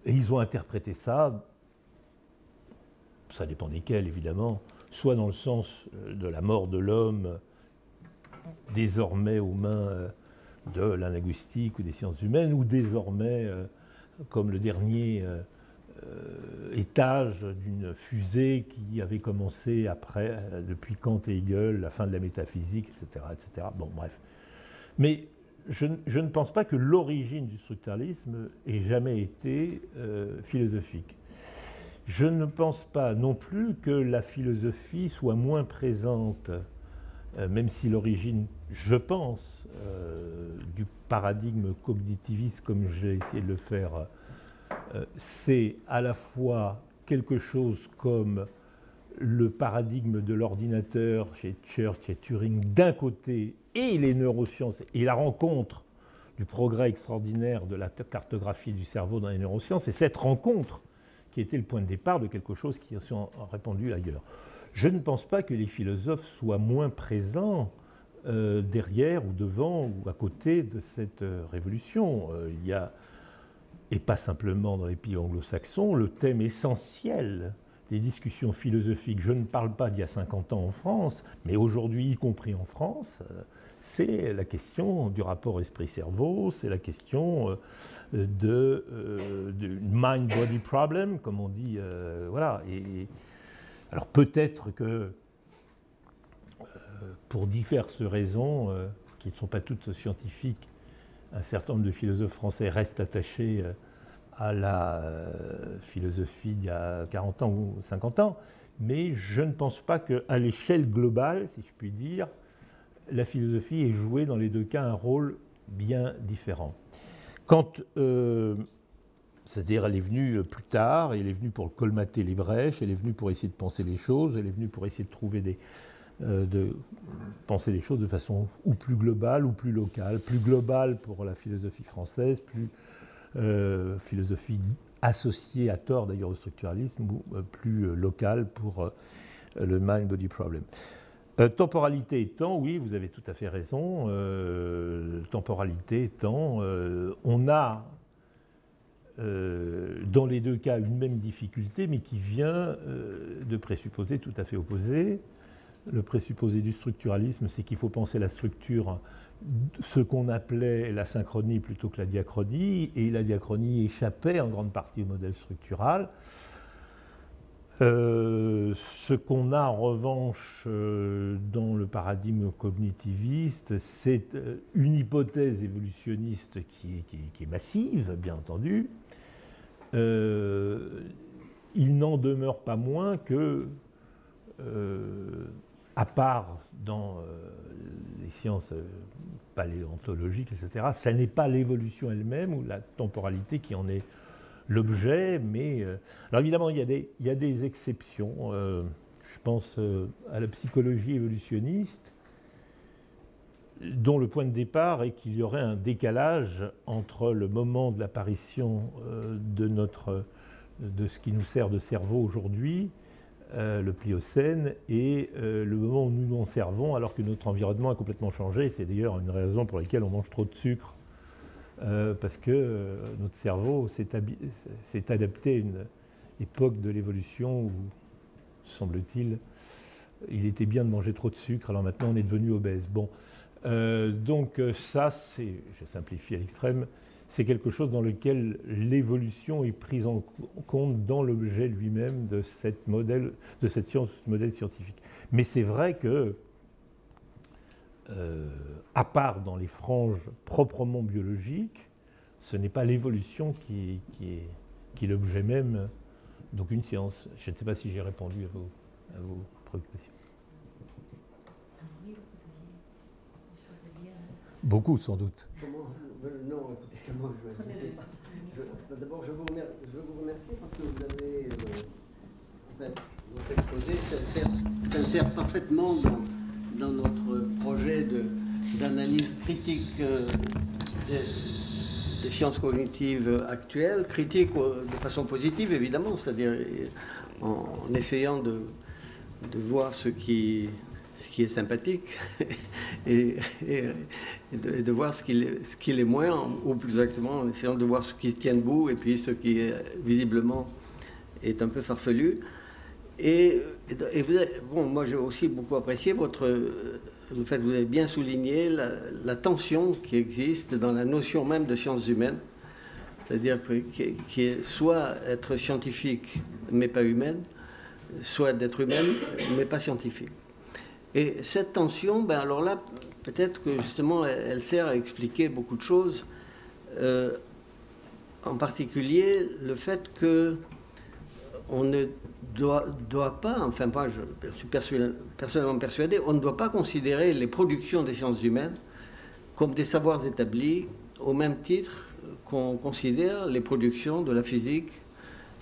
B: et ils ont interprété ça ça dépend desquels évidemment, soit dans le sens euh, de la mort de l'homme, désormais aux mains euh, de la linguistique ou des sciences humaines, ou désormais euh, comme le dernier étage d'une fusée qui avait commencé après, depuis Kant et Hegel, la fin de la métaphysique, etc. etc. Bon, bref. Mais je, ne pense pas que l'origine du structuralisme ait jamais été philosophique. Je ne pense pas non plus que la philosophie soit moins présente euh, même si l'origine, je pense, euh, du paradigme cognitiviste, comme j'ai essayé de le faire, euh, c'est à la fois quelque chose comme le paradigme de l'ordinateur chez Church et Turing d'un côté, et les neurosciences, et la rencontre du progrès extraordinaire de la cartographie du cerveau dans les neurosciences, et cette rencontre qui était le point de départ de quelque chose qui s'est répandu ailleurs. Je ne pense pas que les philosophes soient moins présents euh, derrière ou devant ou à côté de cette euh, révolution. Euh, il y a, et pas simplement dans les pays anglo-saxons, le thème essentiel des discussions philosophiques, je ne parle pas d'il y a 50 ans en France, mais aujourd'hui, y compris en France, c'est la question du rapport esprit-cerveau, c'est la question de, mind-body problem, comme on dit. voilà. Alors peut-être que pour diverses raisons, euh, qui ne sont pas toutes scientifiques, un certain nombre de philosophes français restent attachés euh, à la euh, philosophie d'il y a 40 ans ou 50 ans, mais je ne pense pas qu'à l'échelle globale, si je puis dire, la philosophie ait joué dans les deux cas un rôle bien différent. Quand, c'est-à-dire, elle est venue plus tard, elle est venue pour colmater les brèches, elle est venue pour essayer de penser les choses, elle est venue pour essayer de trouver des, euh, de penser les choses de façon ou plus globale ou plus locale. Plus globale pour la philosophie française, plus euh, philosophie associée à tort d'ailleurs au structuralisme, ou euh, plus locale pour le mind-body problem. temporalité étant, oui, vous avez tout à fait raison, temporalité étant, on a dans les deux cas une même difficulté, mais qui vient de présupposés tout à fait opposés le présupposé du structuralisme, c'est qu'il faut penser la structure, ce qu'on appelait la synchronie plutôt que la diachronie, et la diachronie échappait en grande partie au modèle structural. Euh, ce qu'on a en revanche euh, dans le paradigme cognitiviste, c'est euh, une hypothèse évolutionniste qui est, massive, bien entendu. Il n'en demeure pas moins que à part dans euh, les sciences euh, paléontologiques, etc., ça n'est pas l'évolution elle-même ou la temporalité qui en est l'objet, mais... Euh, alors évidemment, il y a des exceptions. je pense à la psychologie évolutionniste, dont le point de départ est qu'il y aurait un décalage entre le moment de l'apparition de, notre, de ce qui nous sert de cerveau aujourd'hui euh, le Pliocène, et euh, le moment où nous nous en servons alors que notre environnement a complètement changé. C'est d'ailleurs une raison pour laquelle on mange trop de sucre, euh, parce que notre cerveau s'est adapté à une époque de l'évolution où, semble-t-il, il était bien de manger trop de sucre, alors maintenant on est devenu obèse. Bon, donc ça, c'est, je simplifie à l'extrême, c'est quelque chose dans lequel l'évolution est prise en compte dans l'objet lui-même de cette, modèle, de cette science, ce modèle scientifique. Mais c'est vrai que, euh, à part dans les franges proprement biologiques, ce n'est pas l'évolution qui, est, l'objet même d'aucune science. Je ne sais pas si j'ai répondu à vos préoccupations. Beaucoup, sans doute.
C: non, écoutez, moi, je, D'abord, je, vous remercie parce que vous avez. Euh, votre exposé s'insère parfaitement dans, notre projet d'analyse critique euh, des, sciences cognitives actuelles, critique de façon positive évidemment, c'est-à-dire en, essayant de voir ce qui ce qui est sympathique, et, de, voir ce qui, ce est moins, ou plus exactement en essayant de voir ce qui tient debout et puis ce qui est, visiblement est un peu farfelu. Et, bon, moi j'ai aussi beaucoup apprécié votre, le fait que vous avez bien souligné la, tension qui existe dans la notion même de sciences humaines, c'est-à-dire qui est soit être scientifique mais pas humaine, soit d'être humaine mais pas scientifique. Et cette tension, ben alors là, peut-être que justement, elle, sert à expliquer beaucoup de choses. Euh, en particulier, le fait que on ne doit, doit pas, enfin moi je suis personnellement persuadé, on ne doit pas considérer les productions des sciences humaines comme des savoirs établis au même titre qu'on considère les productions de la physique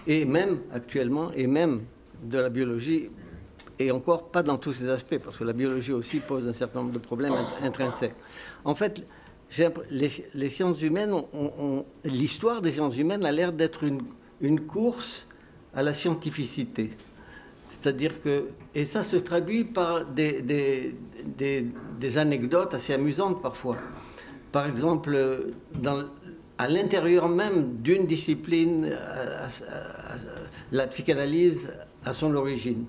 C: et même actuellement, et même de la biologie, et encore pas dans tous ces aspects, parce que la biologie aussi pose un certain nombre de problèmes intrinsèques. En fait, les, sciences humaines, l'histoire des sciences humaines a l'air d'être une, course à la scientificité. C'est-à-dire que, et ça se traduit par des, anecdotes assez amusantes parfois. Par exemple, à l'intérieur même d'une discipline, euh, la psychanalyse à son origine.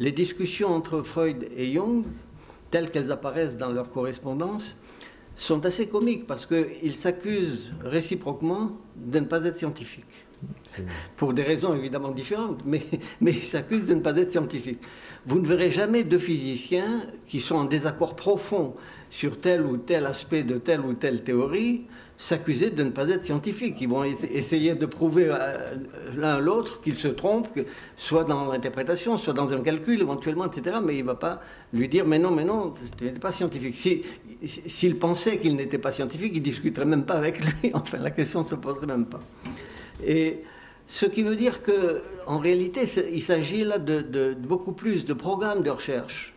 C: Les discussions entre Freud et Jung, telles qu'elles apparaissent dans leur correspondance, sont assez comiques parce qu'ils s'accusent réciproquement de ne pas être scientifiques. Pour des raisons évidemment différentes, mais, ils s'accusent de ne pas être scientifiques. Vous ne verrez jamais deux physiciens qui sont en désaccord profond sur tel ou tel aspect de telle ou telle théorie s'accuser de ne pas être scientifiques. Ils vont essayer de prouver euh, l'un à l'autre qu'ils se trompent, soit dans l'interprétation, soit dans un calcul éventuellement, etc. Mais il ne va pas lui dire mais non, mais non, tu n'es pas scientifique. S'il pensait qu'il n'était pas scientifique, il ne discuterait même pas avec lui. Enfin, la question ne se poserait même pas. Et ce qui veut dire qu'en réalité, il s'agit là de, beaucoup plus de programmes de recherche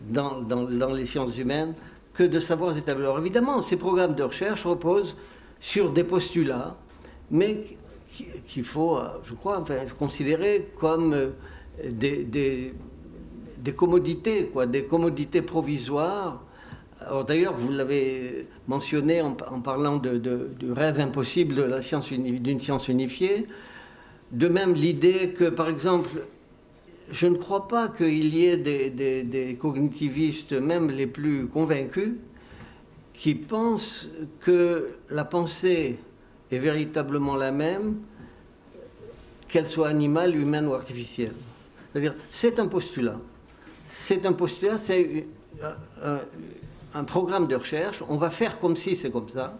C: dans, dans les sciences humaines de savoirs établis. Alors évidemment, ces programmes de recherche reposent sur des postulats, mais qu'il faut, euh, je crois, enfin, considérer comme euh, des, commodités, quoi, des commodités provisoires. Alors d'ailleurs, vous l'avez mentionné en, parlant du rêve impossible science d'une science unifiée. De même, l'idée que, par exemple, je ne crois pas qu'il y ait des, cognitivistes, même les plus convaincus, qui pensent que la pensée est véritablement la même, qu'elle soit animale, humaine ou artificielle. C'est un postulat. C'est un postulat, c'est un programme de recherche. On va faire comme si c'est comme ça.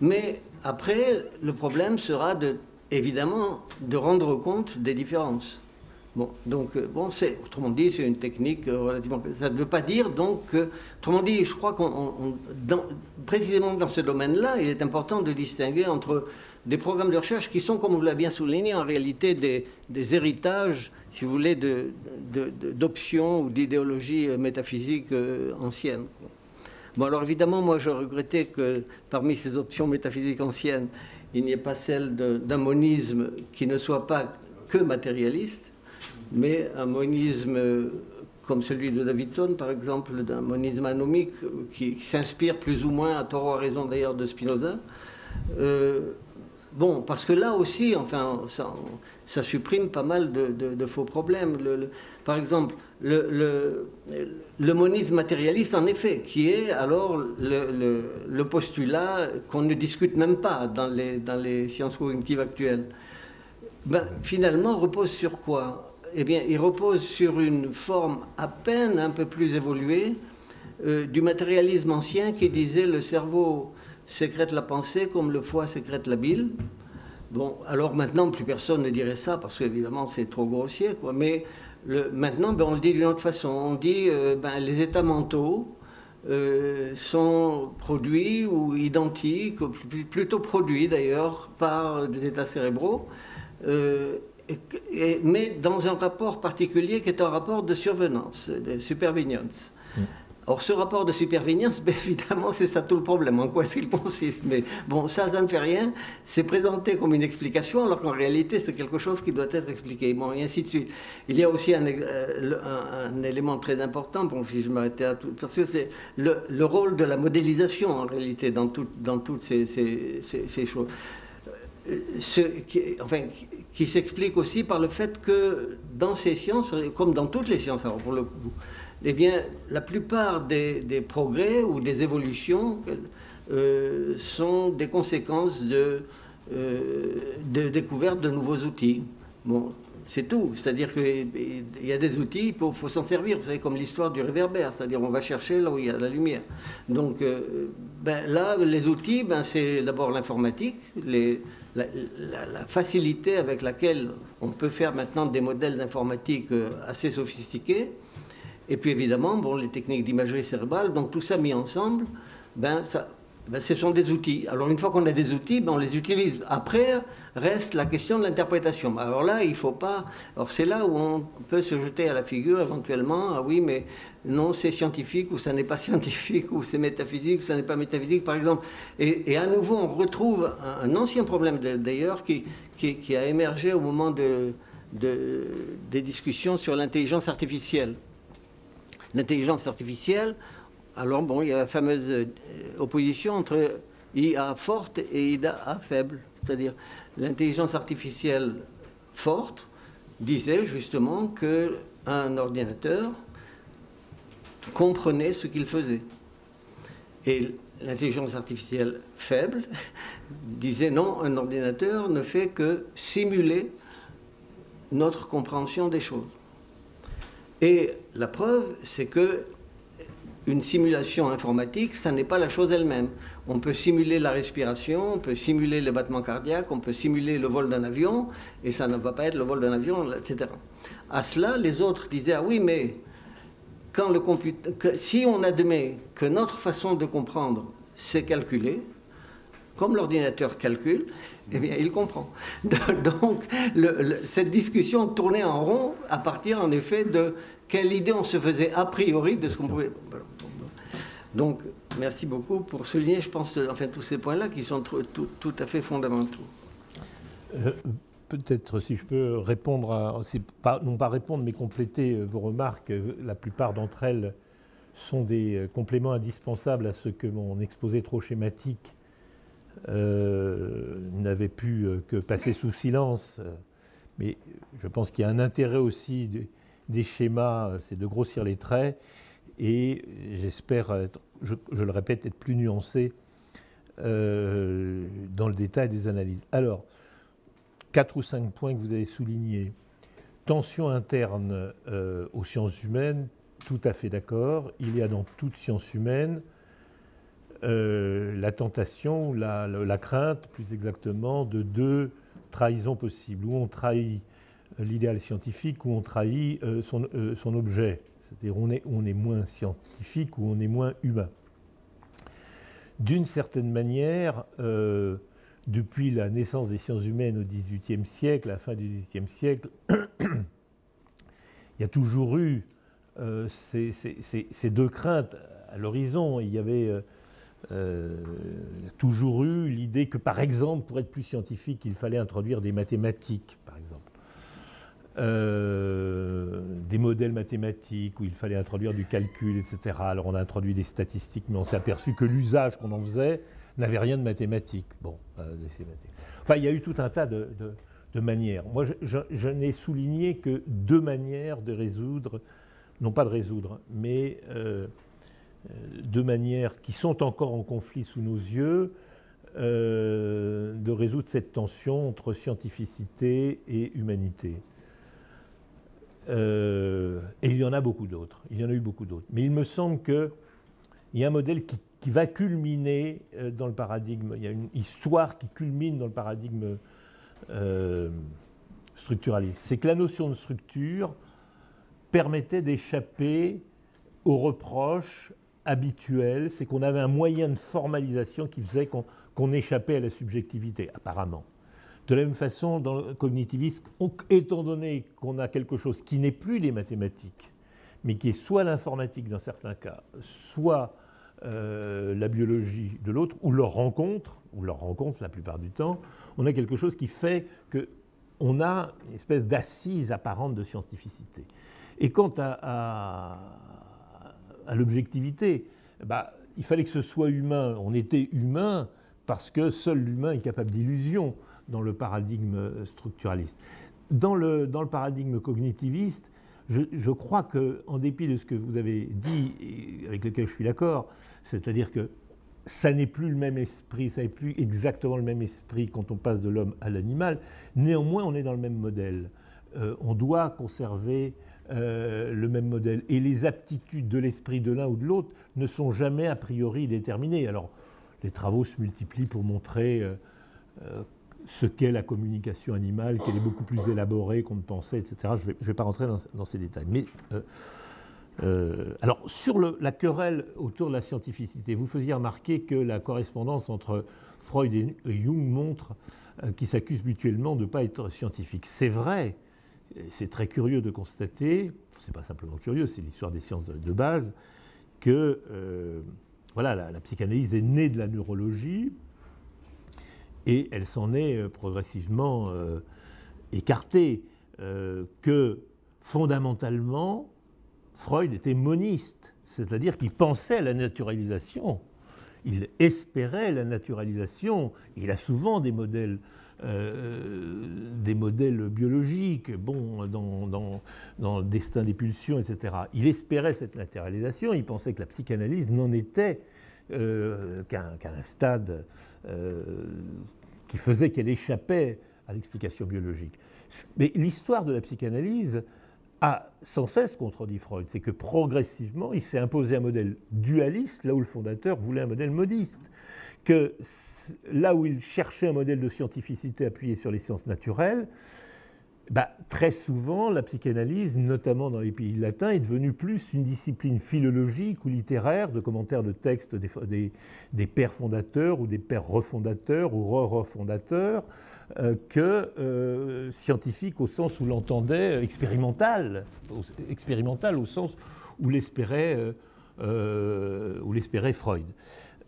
C: Mais après, le problème sera de, évidemment de rendre compte des différences. Bon, donc, euh, bon, c'est, autrement dit, c'est une technique euh, relativement. Ça ne veut pas dire, donc, autrement dit, je crois qu'on, précisément dans ce domaine-là, il est important de distinguer entre des programmes de recherche qui sont, comme vous l'avez bien souligné, en réalité des, des héritages, si vous voulez, de, d'options ou d'idéologies euh, métaphysiques anciennes. Bon, alors évidemment, moi, je regrettais que parmi ces options métaphysiques anciennes, il n'y ait pas celle d'un monisme qui ne soit pas que matérialiste, mais un monisme comme celui de Davidson, par exemple, d'un monisme anomique qui, s'inspire plus ou moins, à tort ou à raison d'ailleurs, de Spinoza. Euh, bon, parce que là aussi, enfin, ça, supprime pas mal de, faux problèmes. par exemple, le, monisme matérialiste, en effet, qui est alors le, postulat qu'on ne discute même pas dans les, dans les sciences cognitives actuelles, ben, finalement repose sur quoi? Eh bien, il repose sur une forme à peine un peu plus évoluée euh, du matérialisme ancien qui disait le cerveau sécrète la pensée comme le foie sécrète la bile. Bon, alors maintenant, plus personne ne dirait ça parce qu'évidemment c'est trop grossier. Mais maintenant, ben, on le dit d'une autre façon. On dit euh, ben, les états mentaux euh, sont produits ou identiques, plutôt produits d'ailleurs, par des états cérébraux mais dans un rapport particulier qui est un rapport de survenance, de supervenience. Mm. Or, ce rapport de supervenience, ben, évidemment, c'est ça tout le problème. En quoi est-ce qu'il consiste Mais bon, ça, ça ne fait rien. C'est présenté comme une explication, alors qu'en réalité, c'est quelque chose qui doit être expliqué. Bon, et ainsi de suite. Il y a aussi un, euh, un, élément très important, bon, si je m'arrêtais à tout, parce que c'est le, le, rôle de la modélisation, en réalité, dans, tout, dans toutes ces, ces, ces choses ce qui, s'explique aussi par le fait que dans ces sciences, comme dans toutes les sciences, alors pour le coup, eh bien, la plupart des, progrès ou des évolutions euh, sont des conséquences de, euh, de nouveaux outils. Bon, c'est tout. C'est-à-dire qu'il y a des outils, il faut, s'en servir. Vous savez, comme l'histoire du réverbère, c'est-à-dire on va chercher là où il y a la lumière. Donc euh, ben, là, les outils, ben, c'est d'abord l'informatique, les, la, facilité avec laquelle on peut faire maintenant des modèles d'informatique euh, assez sophistiqués. Et puis évidemment, bon, les techniques d'imagerie cérébrale, donc tout ça mis ensemble, ben, ça, ben, ce sont des outils. Alors une fois qu'on a des outils, ben, on les utilise. Après, reste la question de l'interprétation. Alors là, il faut pas... Alors c'est là où on peut se jeter à la figure éventuellement, ah oui, mais non, c'est scientifique ou ça n'est pas scientifique, ou c'est métaphysique ou ça n'est pas métaphysique, par exemple. Et, à nouveau, on retrouve un, ancien problème d'ailleurs qui, a émergé au moment de, des discussions sur l'intelligence artificielle. L'intelligence artificielle, alors bon, il y a la fameuse euh, opposition entre IA forte et IA faible. C'est-à-dire l'intelligence artificielle forte disait justement qu'un ordinateur comprenait ce qu'il faisait. Et l'intelligence artificielle faible disait non, un ordinateur ne fait que simuler notre compréhension des choses. Et la preuve, c'est que une simulation informatique, ça n'est pas la chose elle-même. On peut simuler la respiration, on peut simuler les battements cardiaques, on peut simuler le vol d'un avion, et ça ne va pas être le vol d'un avion, etc. À cela, les autres disaient, ah oui, mais quand le si on admet que notre façon de comprendre, c'est calculer, comme l'ordinateur calcule, eh bien, il comprend. Donc, cette discussion tournait en rond à partir, en effet, de quelle idée on se faisait a priori de ce qu'on pouvait. Donc, merci beaucoup pour souligner, je pense, enfin, tous ces points-là qui sont tout, à fait fondamentaux.
B: Euh, peut-être si je peux répondre, à, pas, non pas répondre, mais compléter euh, vos remarques. Euh, la plupart d'entre elles sont des compléments indispensables à ce que mon exposé trop schématique n'avait pu que passer sous silence. Mais je pense qu'il y a un intérêt aussi des schémas, c'est de grossir les traits et j'espère, je, le répète, être plus nuancé euh, dans le détail des analyses. Alors, quatre ou cinq points que vous avez soulignés. Tension interne euh, aux sciences humaines, tout à fait d'accord. Il y a dans toute science humaine euh, la tentation, la, la, crainte, plus exactement, de deux trahisons possibles, où on trahit l'idéal scientifique, où on trahit son, son objet. C'est-à-dire on est, moins scientifique ou on est moins humain. D'une certaine manière, euh, depuis la naissance des sciences humaines au XVIIIe siècle, à la fin du XVIIIe siècle, il y a toujours eu euh, ces, deux craintes à l'horizon. Il y avait euh, toujours eu l'idée que, par exemple, pour être plus scientifique, il fallait introduire des mathématiques, par exemple. Euh, des modèles mathématiques où il fallait introduire du calcul, etc. Alors on a introduit des statistiques, mais on s'est aperçu que l'usage qu'on en faisait n'avait rien de mathématique. Bon, euh, enfin, il y a eu tout un tas de, manières. Moi, je, n'ai souligné que deux manières de résoudre, non pas de résoudre, mais euh, deux manières qui sont encore en conflit sous nos yeux, de résoudre cette tension entre scientificité et humanité. Euh, et il y en a beaucoup d'autres. Il y en a eu beaucoup d'autres. Mais il me semble qu'il y a un modèle qui, va culminer euh, dans le paradigme. Il y a une histoire qui culmine dans le paradigme euh, structuraliste. C'est que la notion de structure permettait d'échapper aux reproches habituels. C'est qu'on avait un moyen de formalisation qui faisait qu'on échappait à la subjectivité, apparemment. De la même façon, dans le cognitivisme, étant donné qu'on a quelque chose qui n'est plus les mathématiques, mais qui est soit l'informatique dans certains cas, soit euh, la biologie de l'autre, ou leur rencontre, ou leur rencontre la plupart du temps, on a quelque chose qui fait qu'on a une espèce d'assise apparente de scientificité. Et quant à, l'objectivité, bah, il fallait que ce soit humain. On était humain parce que seul l'humain est capable d'illusion dans le paradigme structuraliste. Dans le, dans le paradigme cognitiviste, je, crois qu'en dépit de ce que vous avez dit, et avec lequel je suis d'accord, c'est-à-dire que ça n'est plus le même esprit, ça n'est plus exactement le même esprit quand on passe de l'homme à l'animal, néanmoins on est dans le même modèle. Euh, on doit conserver euh, le même modèle. Et les aptitudes de l'esprit de l'un ou de l'autre ne sont jamais a priori déterminées. Alors, les travaux se multiplient pour montrer euh, ce qu'est la communication animale, qu'elle est beaucoup plus élaborée qu'on ne pensait, etc. Je ne vais, pas rentrer dans, ces détails. Mais alors, sur la querelle autour de la scientificité, vous faisiez remarquer que la correspondance entre Freud et, Jung montre qu'ils s'accusent mutuellement de ne pas être scientifiques. C'est vrai, c'est très curieux de constater, c'est pas simplement curieux, c'est l'histoire des sciences de, base, que euh, voilà, la, psychanalyse est née de la neurologie et elle s'en est euh, progressivement euh, écartée, que fondamentalement, Freud était moniste, c'est-à-dire qu'il pensait à la naturalisation, il espérait la naturalisation, il a souvent des modèles euh, des modèles biologiques, bon, dans, dans, le destin des pulsions, etc. Il espérait cette naturalisation, il pensait que la psychanalyse n'en était euh, qu'un stade euh, qui faisait qu'elle échappait à l'explication biologique. Mais l'histoire de la psychanalyse a sans cesse contredit Freud. C'est que progressivement, il s'est imposé un modèle dualiste, là où le fondateur voulait un modèle modiste que là où il cherchait un modèle de scientificité appuyé sur les sciences naturelles, bah, très souvent, la psychanalyse, notamment dans les pays latins, est devenue plus une discipline philologique ou littéraire, de commentaires de textes des, pères fondateurs ou des pères refondateurs ou re-refondateurs, euh, que euh, scientifique au sens où l'entendait euh, expérimental, expérimental au sens où l'espérait Freud.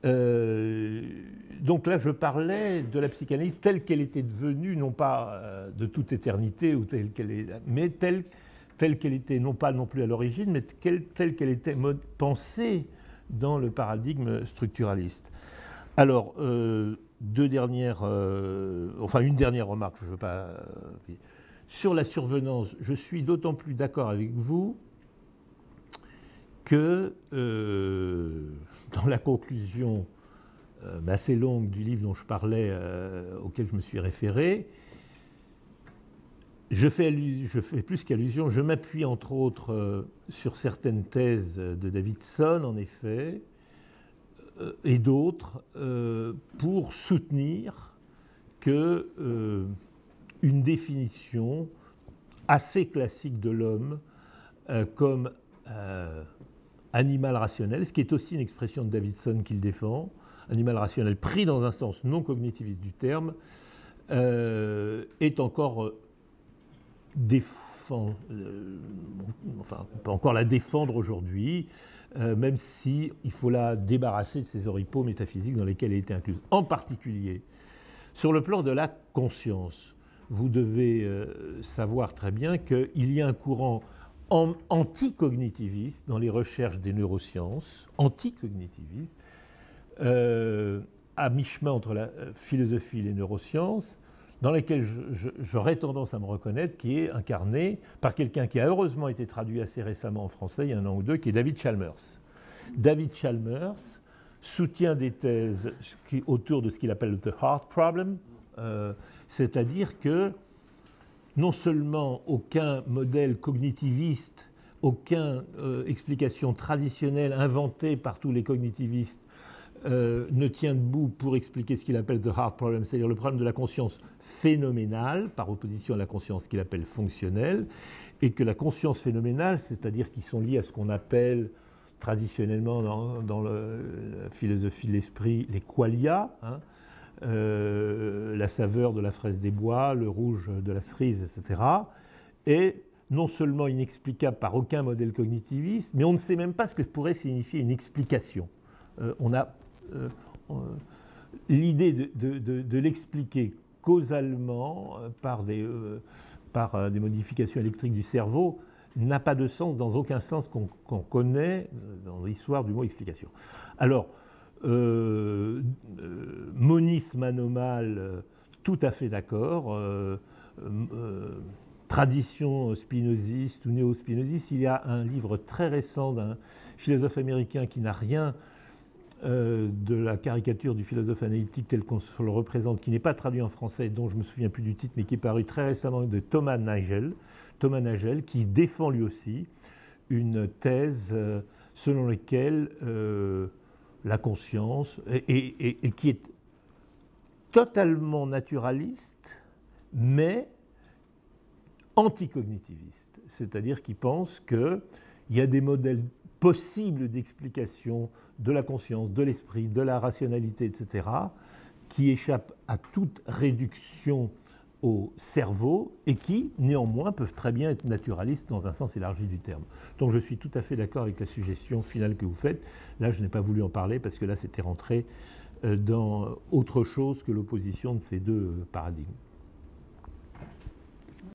B: Euh, donc là, je parlais de la psychanalyse telle qu'elle était devenue, non pas euh, de toute éternité, ou telle qu'elle est, mais telle, telle qu'elle était, non pas non plus à l'origine, mais telle qu'elle était pensée dans le paradigme structuraliste. Alors, euh, deux dernières, enfin une dernière remarque, je veux pas. sur la survenance, je suis d'autant plus d'accord avec vous que dans la conclusion euh, assez longue du livre dont je parlais, euh, auquel je me suis référé, je fais, plus qu'allusion, je m'appuie entre autres euh, sur certaines thèses de Davidson, en effet, et d'autres, pour soutenir que une définition assez classique de l'homme comme animal rationnel, ce qui est aussi une expression de Davidson qu'il défend, animal rationnel pris dans un sens non cognitiviste du terme, euh, est encore euh, défend, euh, enfin, on peut encore la défendre aujourd'hui, même si il faut la débarrasser de ces oripeaux métaphysiques dans lesquels elle été incluse. En particulier, sur le plan de la conscience, vous devez savoir très bien qu'il y a un courant anticognitiviste dans les recherches des neurosciences, anticognitiviste, euh, à mi-chemin entre la euh, philosophie et les neurosciences, dans lesquelles j'aurais tendance à me reconnaître, qui est incarné par quelqu'un qui a heureusement été traduit assez récemment en français, il y a un an ou deux, qui est David Chalmers. David Chalmers soutient des thèses autour de ce qu'il appelle le « heart problem, euh, c'est-à-dire que non seulement aucun modèle cognitiviste, aucune euh, explication traditionnelle inventée par tous les cognitivistes euh, ne tient debout pour expliquer ce qu'il appelle the heart problem, c'est-à-dire le problème de la conscience phénoménale, par opposition à la conscience qu'il appelle fonctionnelle, et que la conscience phénoménale, c'est-à-dire qui sont liées à ce qu'on appelle traditionnellement dans, la philosophie de l'esprit les qualia, hein, euh, la saveur de la fraise des bois, le rouge de la cerise, etc., est non seulement inexplicable par aucun modèle cognitiviste, mais on ne sait même pas ce que pourrait signifier une explication. Euh, on a euh, l'idée de, l'expliquer causalement par des, modifications électriques du cerveau n'a pas de sens dans aucun sens qu'on connaît dans l'histoire du mot explication. Alors, monisme anomal, euh, tout à fait d'accord. tradition spinoziste ou néo-spinoziste, il y a un livre très récent d'un philosophe américain qui n'a rien de la caricature du philosophe analytique tel qu'on le représente, qui n'est pas traduit en français, dont je me souviens plus du titre, mais qui est paru très récemment de Thomas Nagel, Thomas Nagel, qui défend lui aussi une thèse selon laquelle la conscience, et, qui est totalement naturaliste, mais anticognitiviste, c'est-à-dire qui pense qu'il y a des modèles possibles d'explication de la conscience, de l'esprit, de la rationalité, etc., qui échappent à toute réduction au cerveau et qui, néanmoins, peuvent très bien être naturalistes dans un sens élargi du terme. Donc je suis tout à fait d'accord avec la suggestion finale que vous faites. Là, je n'ai pas voulu en parler parce que là, c'était rentré euh, dans autre chose que l'opposition de ces deux paradigmes.